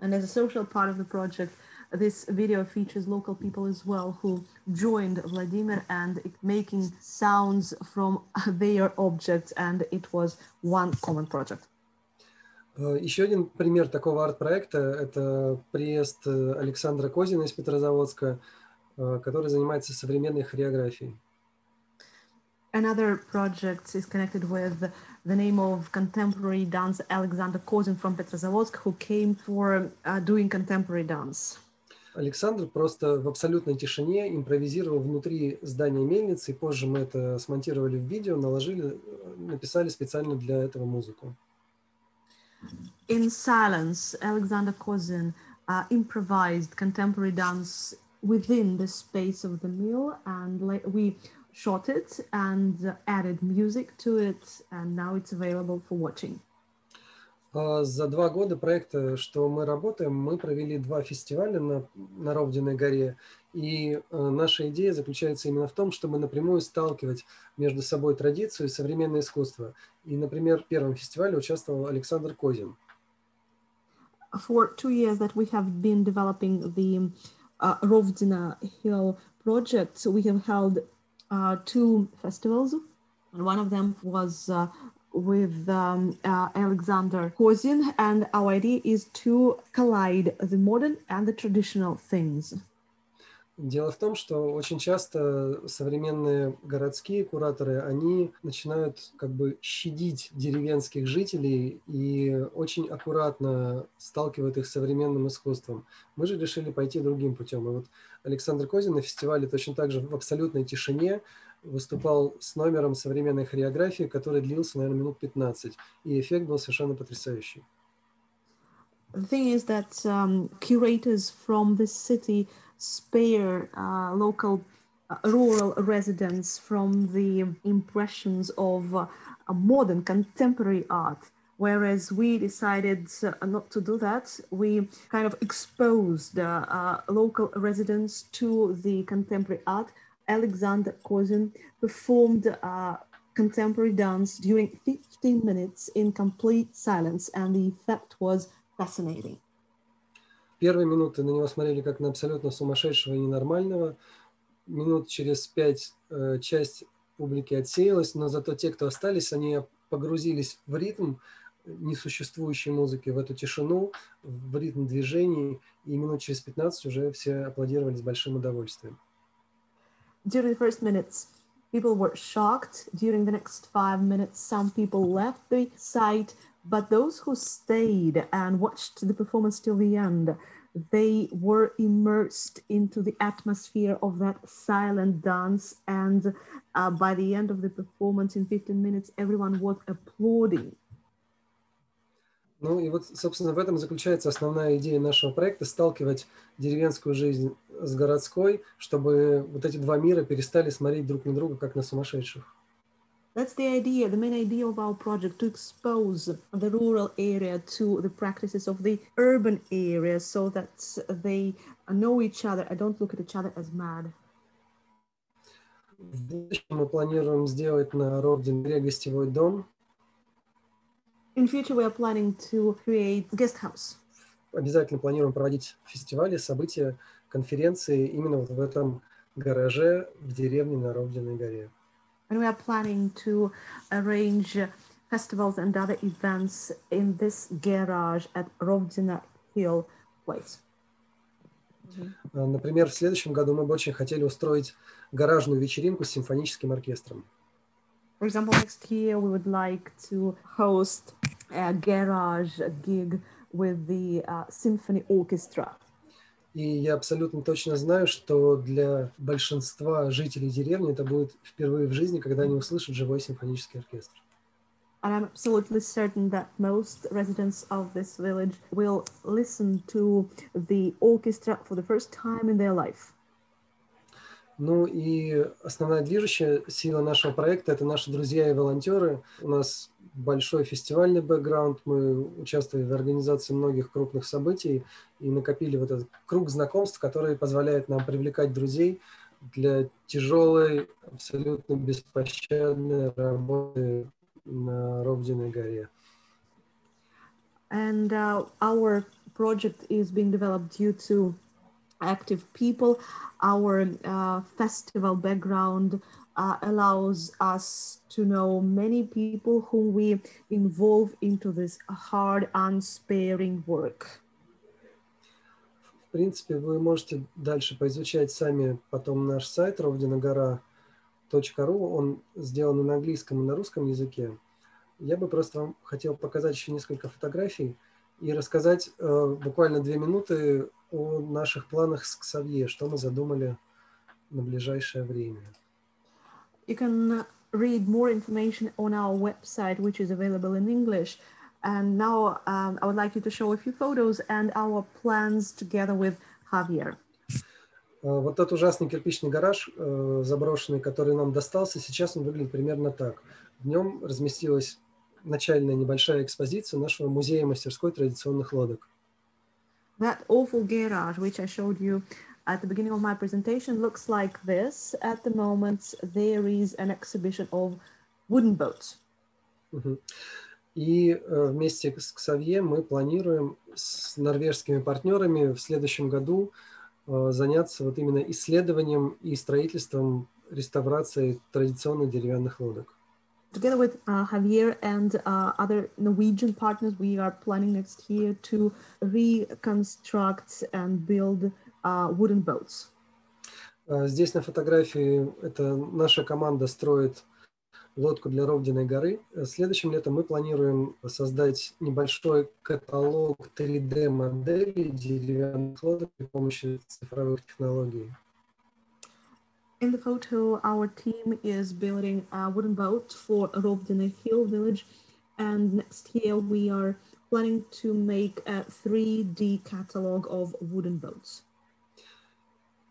And as a social part of the project, this video features local people as well who joined Vladimir and making sounds from their objects, and it was one common project. Э, Еще один пример такого арт-проекта – это приезд э, Александра Козина из Петрозаводска, э, который занимается современной хореографией. Another project is connected with the name of contemporary dance Alexander Kozin from Petrozavodsk, who came for uh, doing contemporary dance. Александр просто в абсолютной тишине импровизировал внутри здания мельницы, и позже мы это смонтировали в видео, наложили, написали специально для этого музыку. In silence, Alexander Kozin uh, improvised contemporary dance within the space of the mill, and we shot it and added music to it, and now it's available for watching. За два года проекта, что мы работаем, мы провели два фестиваля на, на Ровдиной горе. И э, наша идея заключается именно в том, чтобы напрямую сталкивать между собой традицию и современное искусство. И, например, в первом фестивале участвовал Александр Козин. For two years that we have been developing the uh, Rovdina Hill project, we have held uh, two festivals. And one of them was uh, with um, uh, Alexander Kozin, and our idea is to collide the modern and the traditional things. Дело в том, что очень часто современные городские кураторы, они начинают как бы щадить деревенских жителей и очень аккуратно сталкивают их с современным искусством. Мы же решили пойти другим путем. И вот Александр Козин на фестивале точно так же в абсолютной тишине выступал с номером современной хореографии, который длился, наверное, минут 15. И эффект был совершенно потрясающий. The thing is that um, curators from this city spare uh, local uh, rural residents from the impressions of uh, modern contemporary art. Whereas we decided uh, not to do that, we kind of exposed uh, local residents to the contemporary art. Alexander Kozin performed contemporary dance during 15 minutes in complete silence, and the effect was fascinating. Первые минуты на него смотрели как на абсолютно сумасшедшего и ненормального. Минут через пять э, часть публики отсеялась, но зато те, кто остались, они погрузились в ритм несуществующей музыки, в эту тишину, в ритм движений, и минут через 15 уже все аплодировали с большим удовольствием. During the first minutes, people were shocked. During the next five minutes, some people left the site, but those who stayed and watched the performance till the end, they were immersed into the atmosphere of that silent dance. And uh, by the end of the performance, in 15 minutes, everyone was applauding. Ну и вот, собственно, в этом заключается основная идея нашего проекта – сталкивать деревенскую жизнь с городской, чтобы вот эти два мира перестали смотреть друг на друга, как на сумасшедших. That's the idea, the main idea of our project, to expose the rural area to the practices of the urban area so that they know each other and don't look at each other as mad. В будущем мы планируем сделать на Ровдене гостевой дом. In future, we are planning to create guest house. Обязательно планируем проводить фестивали, события, конференции именно вот в этом гараже в деревне на Ровдиной горе. and we are planning to arrange festivals and other events in this garage at Rovdina Hill place. Например, в следующем году мы бы очень хотели устроить гаражную вечеринку с симфоническим оркестром. For example, next year we would like to host a garage gig with the uh, symphony orchestra. И я абсолютно точно знаю, что для большинства жителей деревни это будет впервые в жизни, когда они услышат живой симфонический оркестр. And I'm absolutely certain that most residents of this village will listen to the orchestra for the first time in their life. Ну и основная движущая сила нашего проекта – это наши друзья и волонтеры. У нас большой фестивальный бэкграунд, мы участвовали в организации многих крупных событий и накопили вот этот круг знакомств, который позволяет нам привлекать друзей для тяжелой, абсолютно беспощадной работы на Ровдиной горе. And uh, our project is being developed due to active people. Our uh, festival background uh, allows us to know many people whom we involve into this hard, unsparing work. В принципе, вы можете дальше поизучать сами потом наш сайт ровдинагора.ру. Он сделан и на английском, и на русском языке. Я бы просто вам хотел показать еще несколько фотографий и рассказать э, буквально две минуты о наших планах с Ксавье, что мы задумали на ближайшее время. You can read more information on our website, which is available in English. And now um, I would like you to show a few photos and our plans together with Javier. Вот тот ужасный кирпичный гараж, э, заброшенный, который нам достался, сейчас он выглядит примерно так. В нем разместилась начальная небольшая экспозиция нашего музея-мастерской традиционных лодок. That awful garage, which I showed you at the beginning of my presentation, looks like this. At the moment, there is an exhibition of wooden boats. И вместе с Ксавье мы планируем с норвежскими партнерами в следующем году заняться вот именно исследованием и строительством реставрации традиционных деревянных лодок. together with uh, Javier and uh, other Norwegian partners, we are planning next year to reconstruct and build uh, wooden boats. Здесь на фотографии это наша команда строит лодку для Ровдиной горы. Следующим летом мы планируем создать небольшой каталог 3D-моделей деревянных лодок при помощи цифровых технологий. In the photo, our team is building a wooden boat for Rovdene Hill village. And next year we are planning to make a 3D catalog of wooden boats.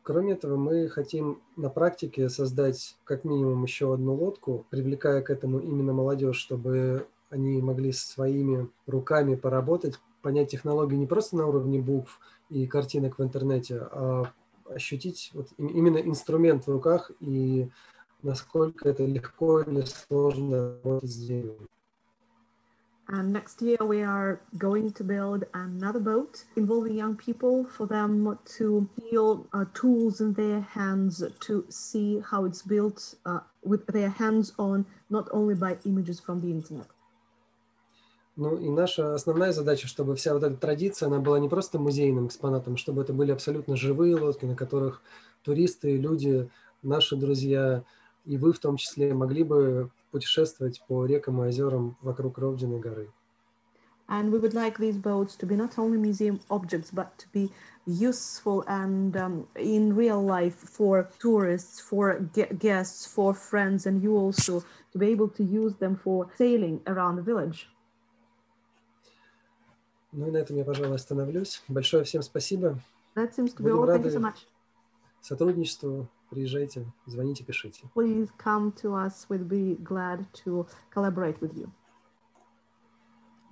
Кроме этого, мы хотим на практике создать как минимум еще одну лодку, привлекая к этому именно молодежь, чтобы они могли своими руками поработать, понять технологию не просто на уровне букв и картинок в интернете, а ощутить вот именно инструмент в руках и насколько это легко или сложно работать с деревом. And next year we are going to build another boat involving young people for them to feel uh, tools in their hands to see how it's built uh, with their hands on, not only by images from the internet. Ну и наша основная задача, чтобы вся вот эта традиция, она была не просто музейным экспонатом, чтобы это были абсолютно живые лодки, на которых туристы, люди, наши друзья и вы в том числе могли бы путешествовать по рекам и озерам вокруг Ровдиной горы. And we would like these boats to be not only museum objects, but to be useful and um, in real life for tourists, for guests, for friends, and you also to be able to use them for sailing around the village. Ну и на этом я, пожалуй, остановлюсь. Большое всем спасибо. That seems to be all. Thank you so much. Сотрудничеству. Приезжайте, звоните, пишите. Please come to us. We'll be glad to collaborate with you.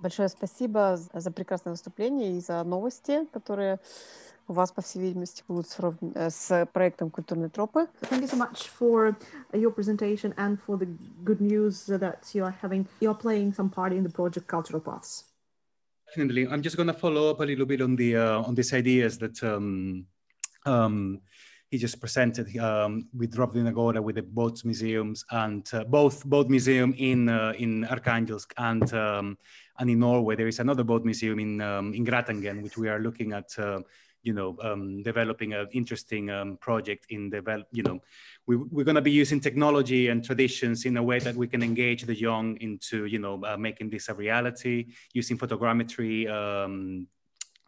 Большое спасибо за прекрасное выступление и за новости, которые у вас, по всей видимости, будут с, с проектом «Культурные тропы». Thank you so much for your presentation and for the good news that you are having. You are playing some part in the project Cultural Paths. Definitely. I'm just going to follow up a little bit on the uh, on these ideas that um, um, he just presented um, with Rovdin Agora with the both museums and uh, both both museum in uh, in Arkhangelsk and um, and in Norway there is another boat museum in um, in Gratangen which we are looking at uh, you know, um, developing an interesting um, project in develop, you know, we, we're going to be using technology and traditions in a way that we can engage the young into, you know, uh, making this a reality, using photogrammetry um,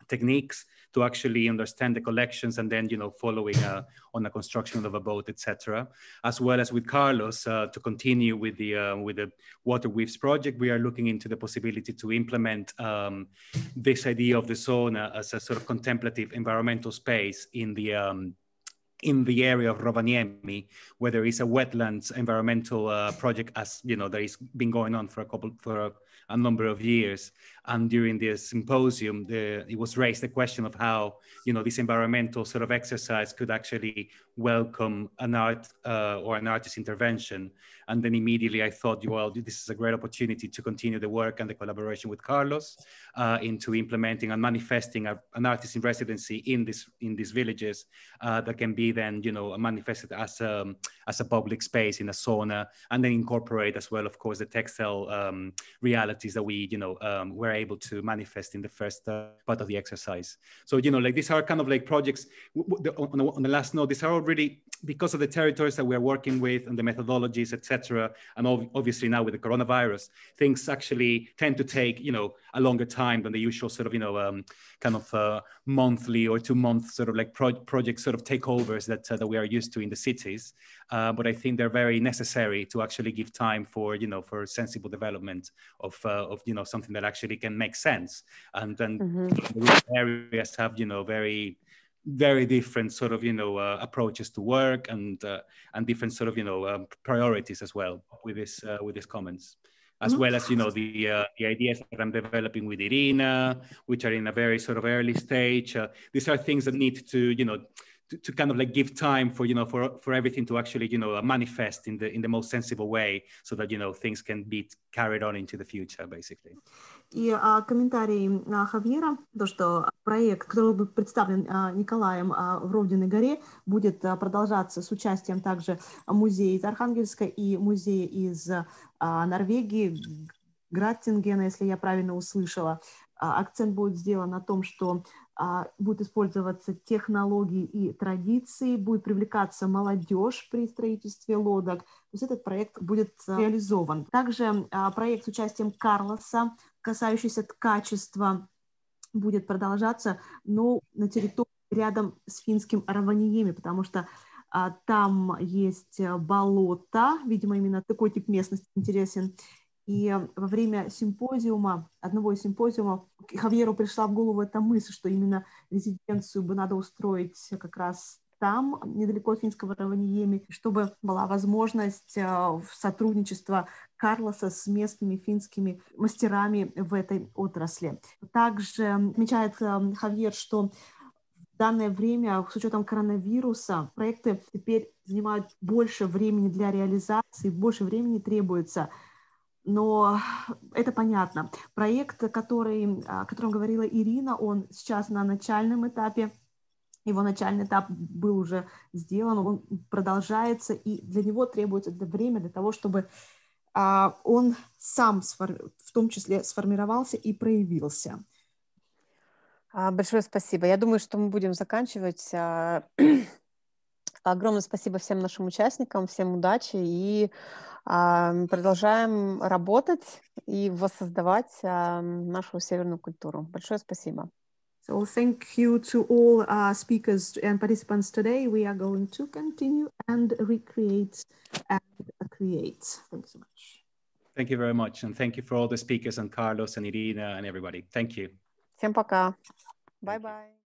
techniques to actually understand the collections and then you know following uh, on the construction of a boat etc as well as with carlos uh, to continue with the uh, with the water weaves project we are looking into the possibility to implement um, this idea of the zona as a sort of contemplative environmental space in the um, in the area of Rovaniemi, where there is a wetlands environmental uh, project, as you know, there is been going on for a couple for a, a number of years. And during the symposium, the, it was raised the question of how you know this environmental sort of exercise could actually welcome an art uh, or an artist intervention. And then immediately I thought, well, this is a great opportunity to continue the work and the collaboration with Carlos uh, into implementing and manifesting a, an artist in residency in this in these villages uh, that can be then you know manifested as a as a public space in a sauna, and then incorporate as well, of course, the textile um, realities that we you know um, were able to manifest in the first uh, part of the exercise. So you know, like these are kind of like projects. On the, on the last note, these are already because of the territories that we are working with and the methodologies, etc. And obviously now with the coronavirus, things actually tend to take you know a longer time than the usual sort of you know um, kind of uh, monthly or two month sort of like pro project sort of takeovers that uh, that we are used to in the cities. Uh, but I think they're very necessary to actually give time for you know for sensible development of uh, of you know something that actually can make sense. And then mm -hmm. areas have you know very very different sort of you know uh, approaches to work and uh, and different sort of you know um, priorities as well with this uh, with these comments as mm-hmm. well as you know the uh, the ideas that I'm developing with Irina, which are in a very sort of early stage. Uh, these are things that need to you know to, to, kind of like give time for you know for for everything to actually you know manifest in the in the most sensible way so that you know things can be carried on into the future basically И а, комментарий а, Хавьера, то, что проект, который был представлен а, Николаем а, в Ровдиной горе, будет а, продолжаться с участием также музея из Архангельска и музея из а, Норвегии, Граттингена, если я правильно услышала. А, акцент будет сделан на том, что будут использоваться технологии и традиции, будет привлекаться молодежь при строительстве лодок. То есть этот проект будет а, реализован. Также а, проект с участием Карлоса, касающийся ткачества, будет продолжаться, но на территории рядом с финским Раваниеми, потому что там есть болото, видимо, именно такой тип местности интересен, и во время симпозиума, одного из симпозиумов, Хавьеру пришла в голову эта мысль, что именно резиденцию бы надо устроить как раз там, недалеко от финского Раваниеми, чтобы была возможность э, сотрудничества Карлоса с местными финскими мастерами в этой отрасли. Также отмечает э, Хавьер, что в данное время, с учетом коронавируса, проекты теперь занимают больше времени для реализации, больше времени требуется – но это понятно. Проект, который, о котором говорила Ирина, он сейчас на начальном этапе, его начальный этап был уже сделан, он продолжается, и для него требуется время для того, чтобы а, он сам в том числе сформировался и проявился. А, большое спасибо. Я думаю, что мы будем заканчивать. А, огромное спасибо всем нашим участникам, всем удачи и продолжаем работать и воссоздавать нашу северную культуру. Большое спасибо. So thank you to all uh, speakers and participants today. We are going to continue and recreate and create. Thank you so much. Thank you very much. And thank you for all the speakers and Carlos and Irina and everybody. Thank you. Всем пока. Bye-bye.